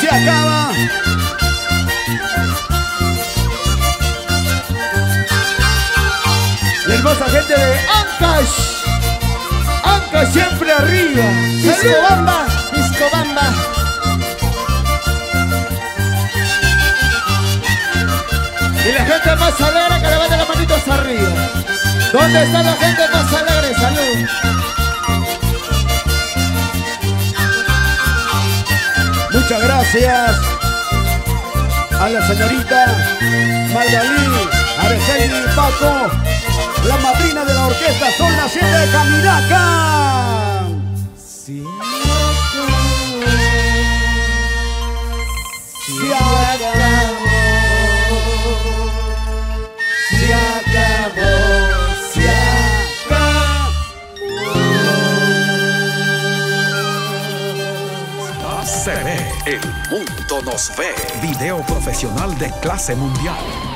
se acaba. La hermosa gente de Ancash. Ancash siempre arriba. Disco Bamba, Disco Bamba. Y la gente más alegre que levante las manitos arriba. ¿Dónde está la gente más alegre? Salud. Muchas gracias a la señorita Magdalí, Araceli Paco, la madrina de la orquesta Son las 7 de Caminaca. El mundo nos ve. Video profesional de clase mundial.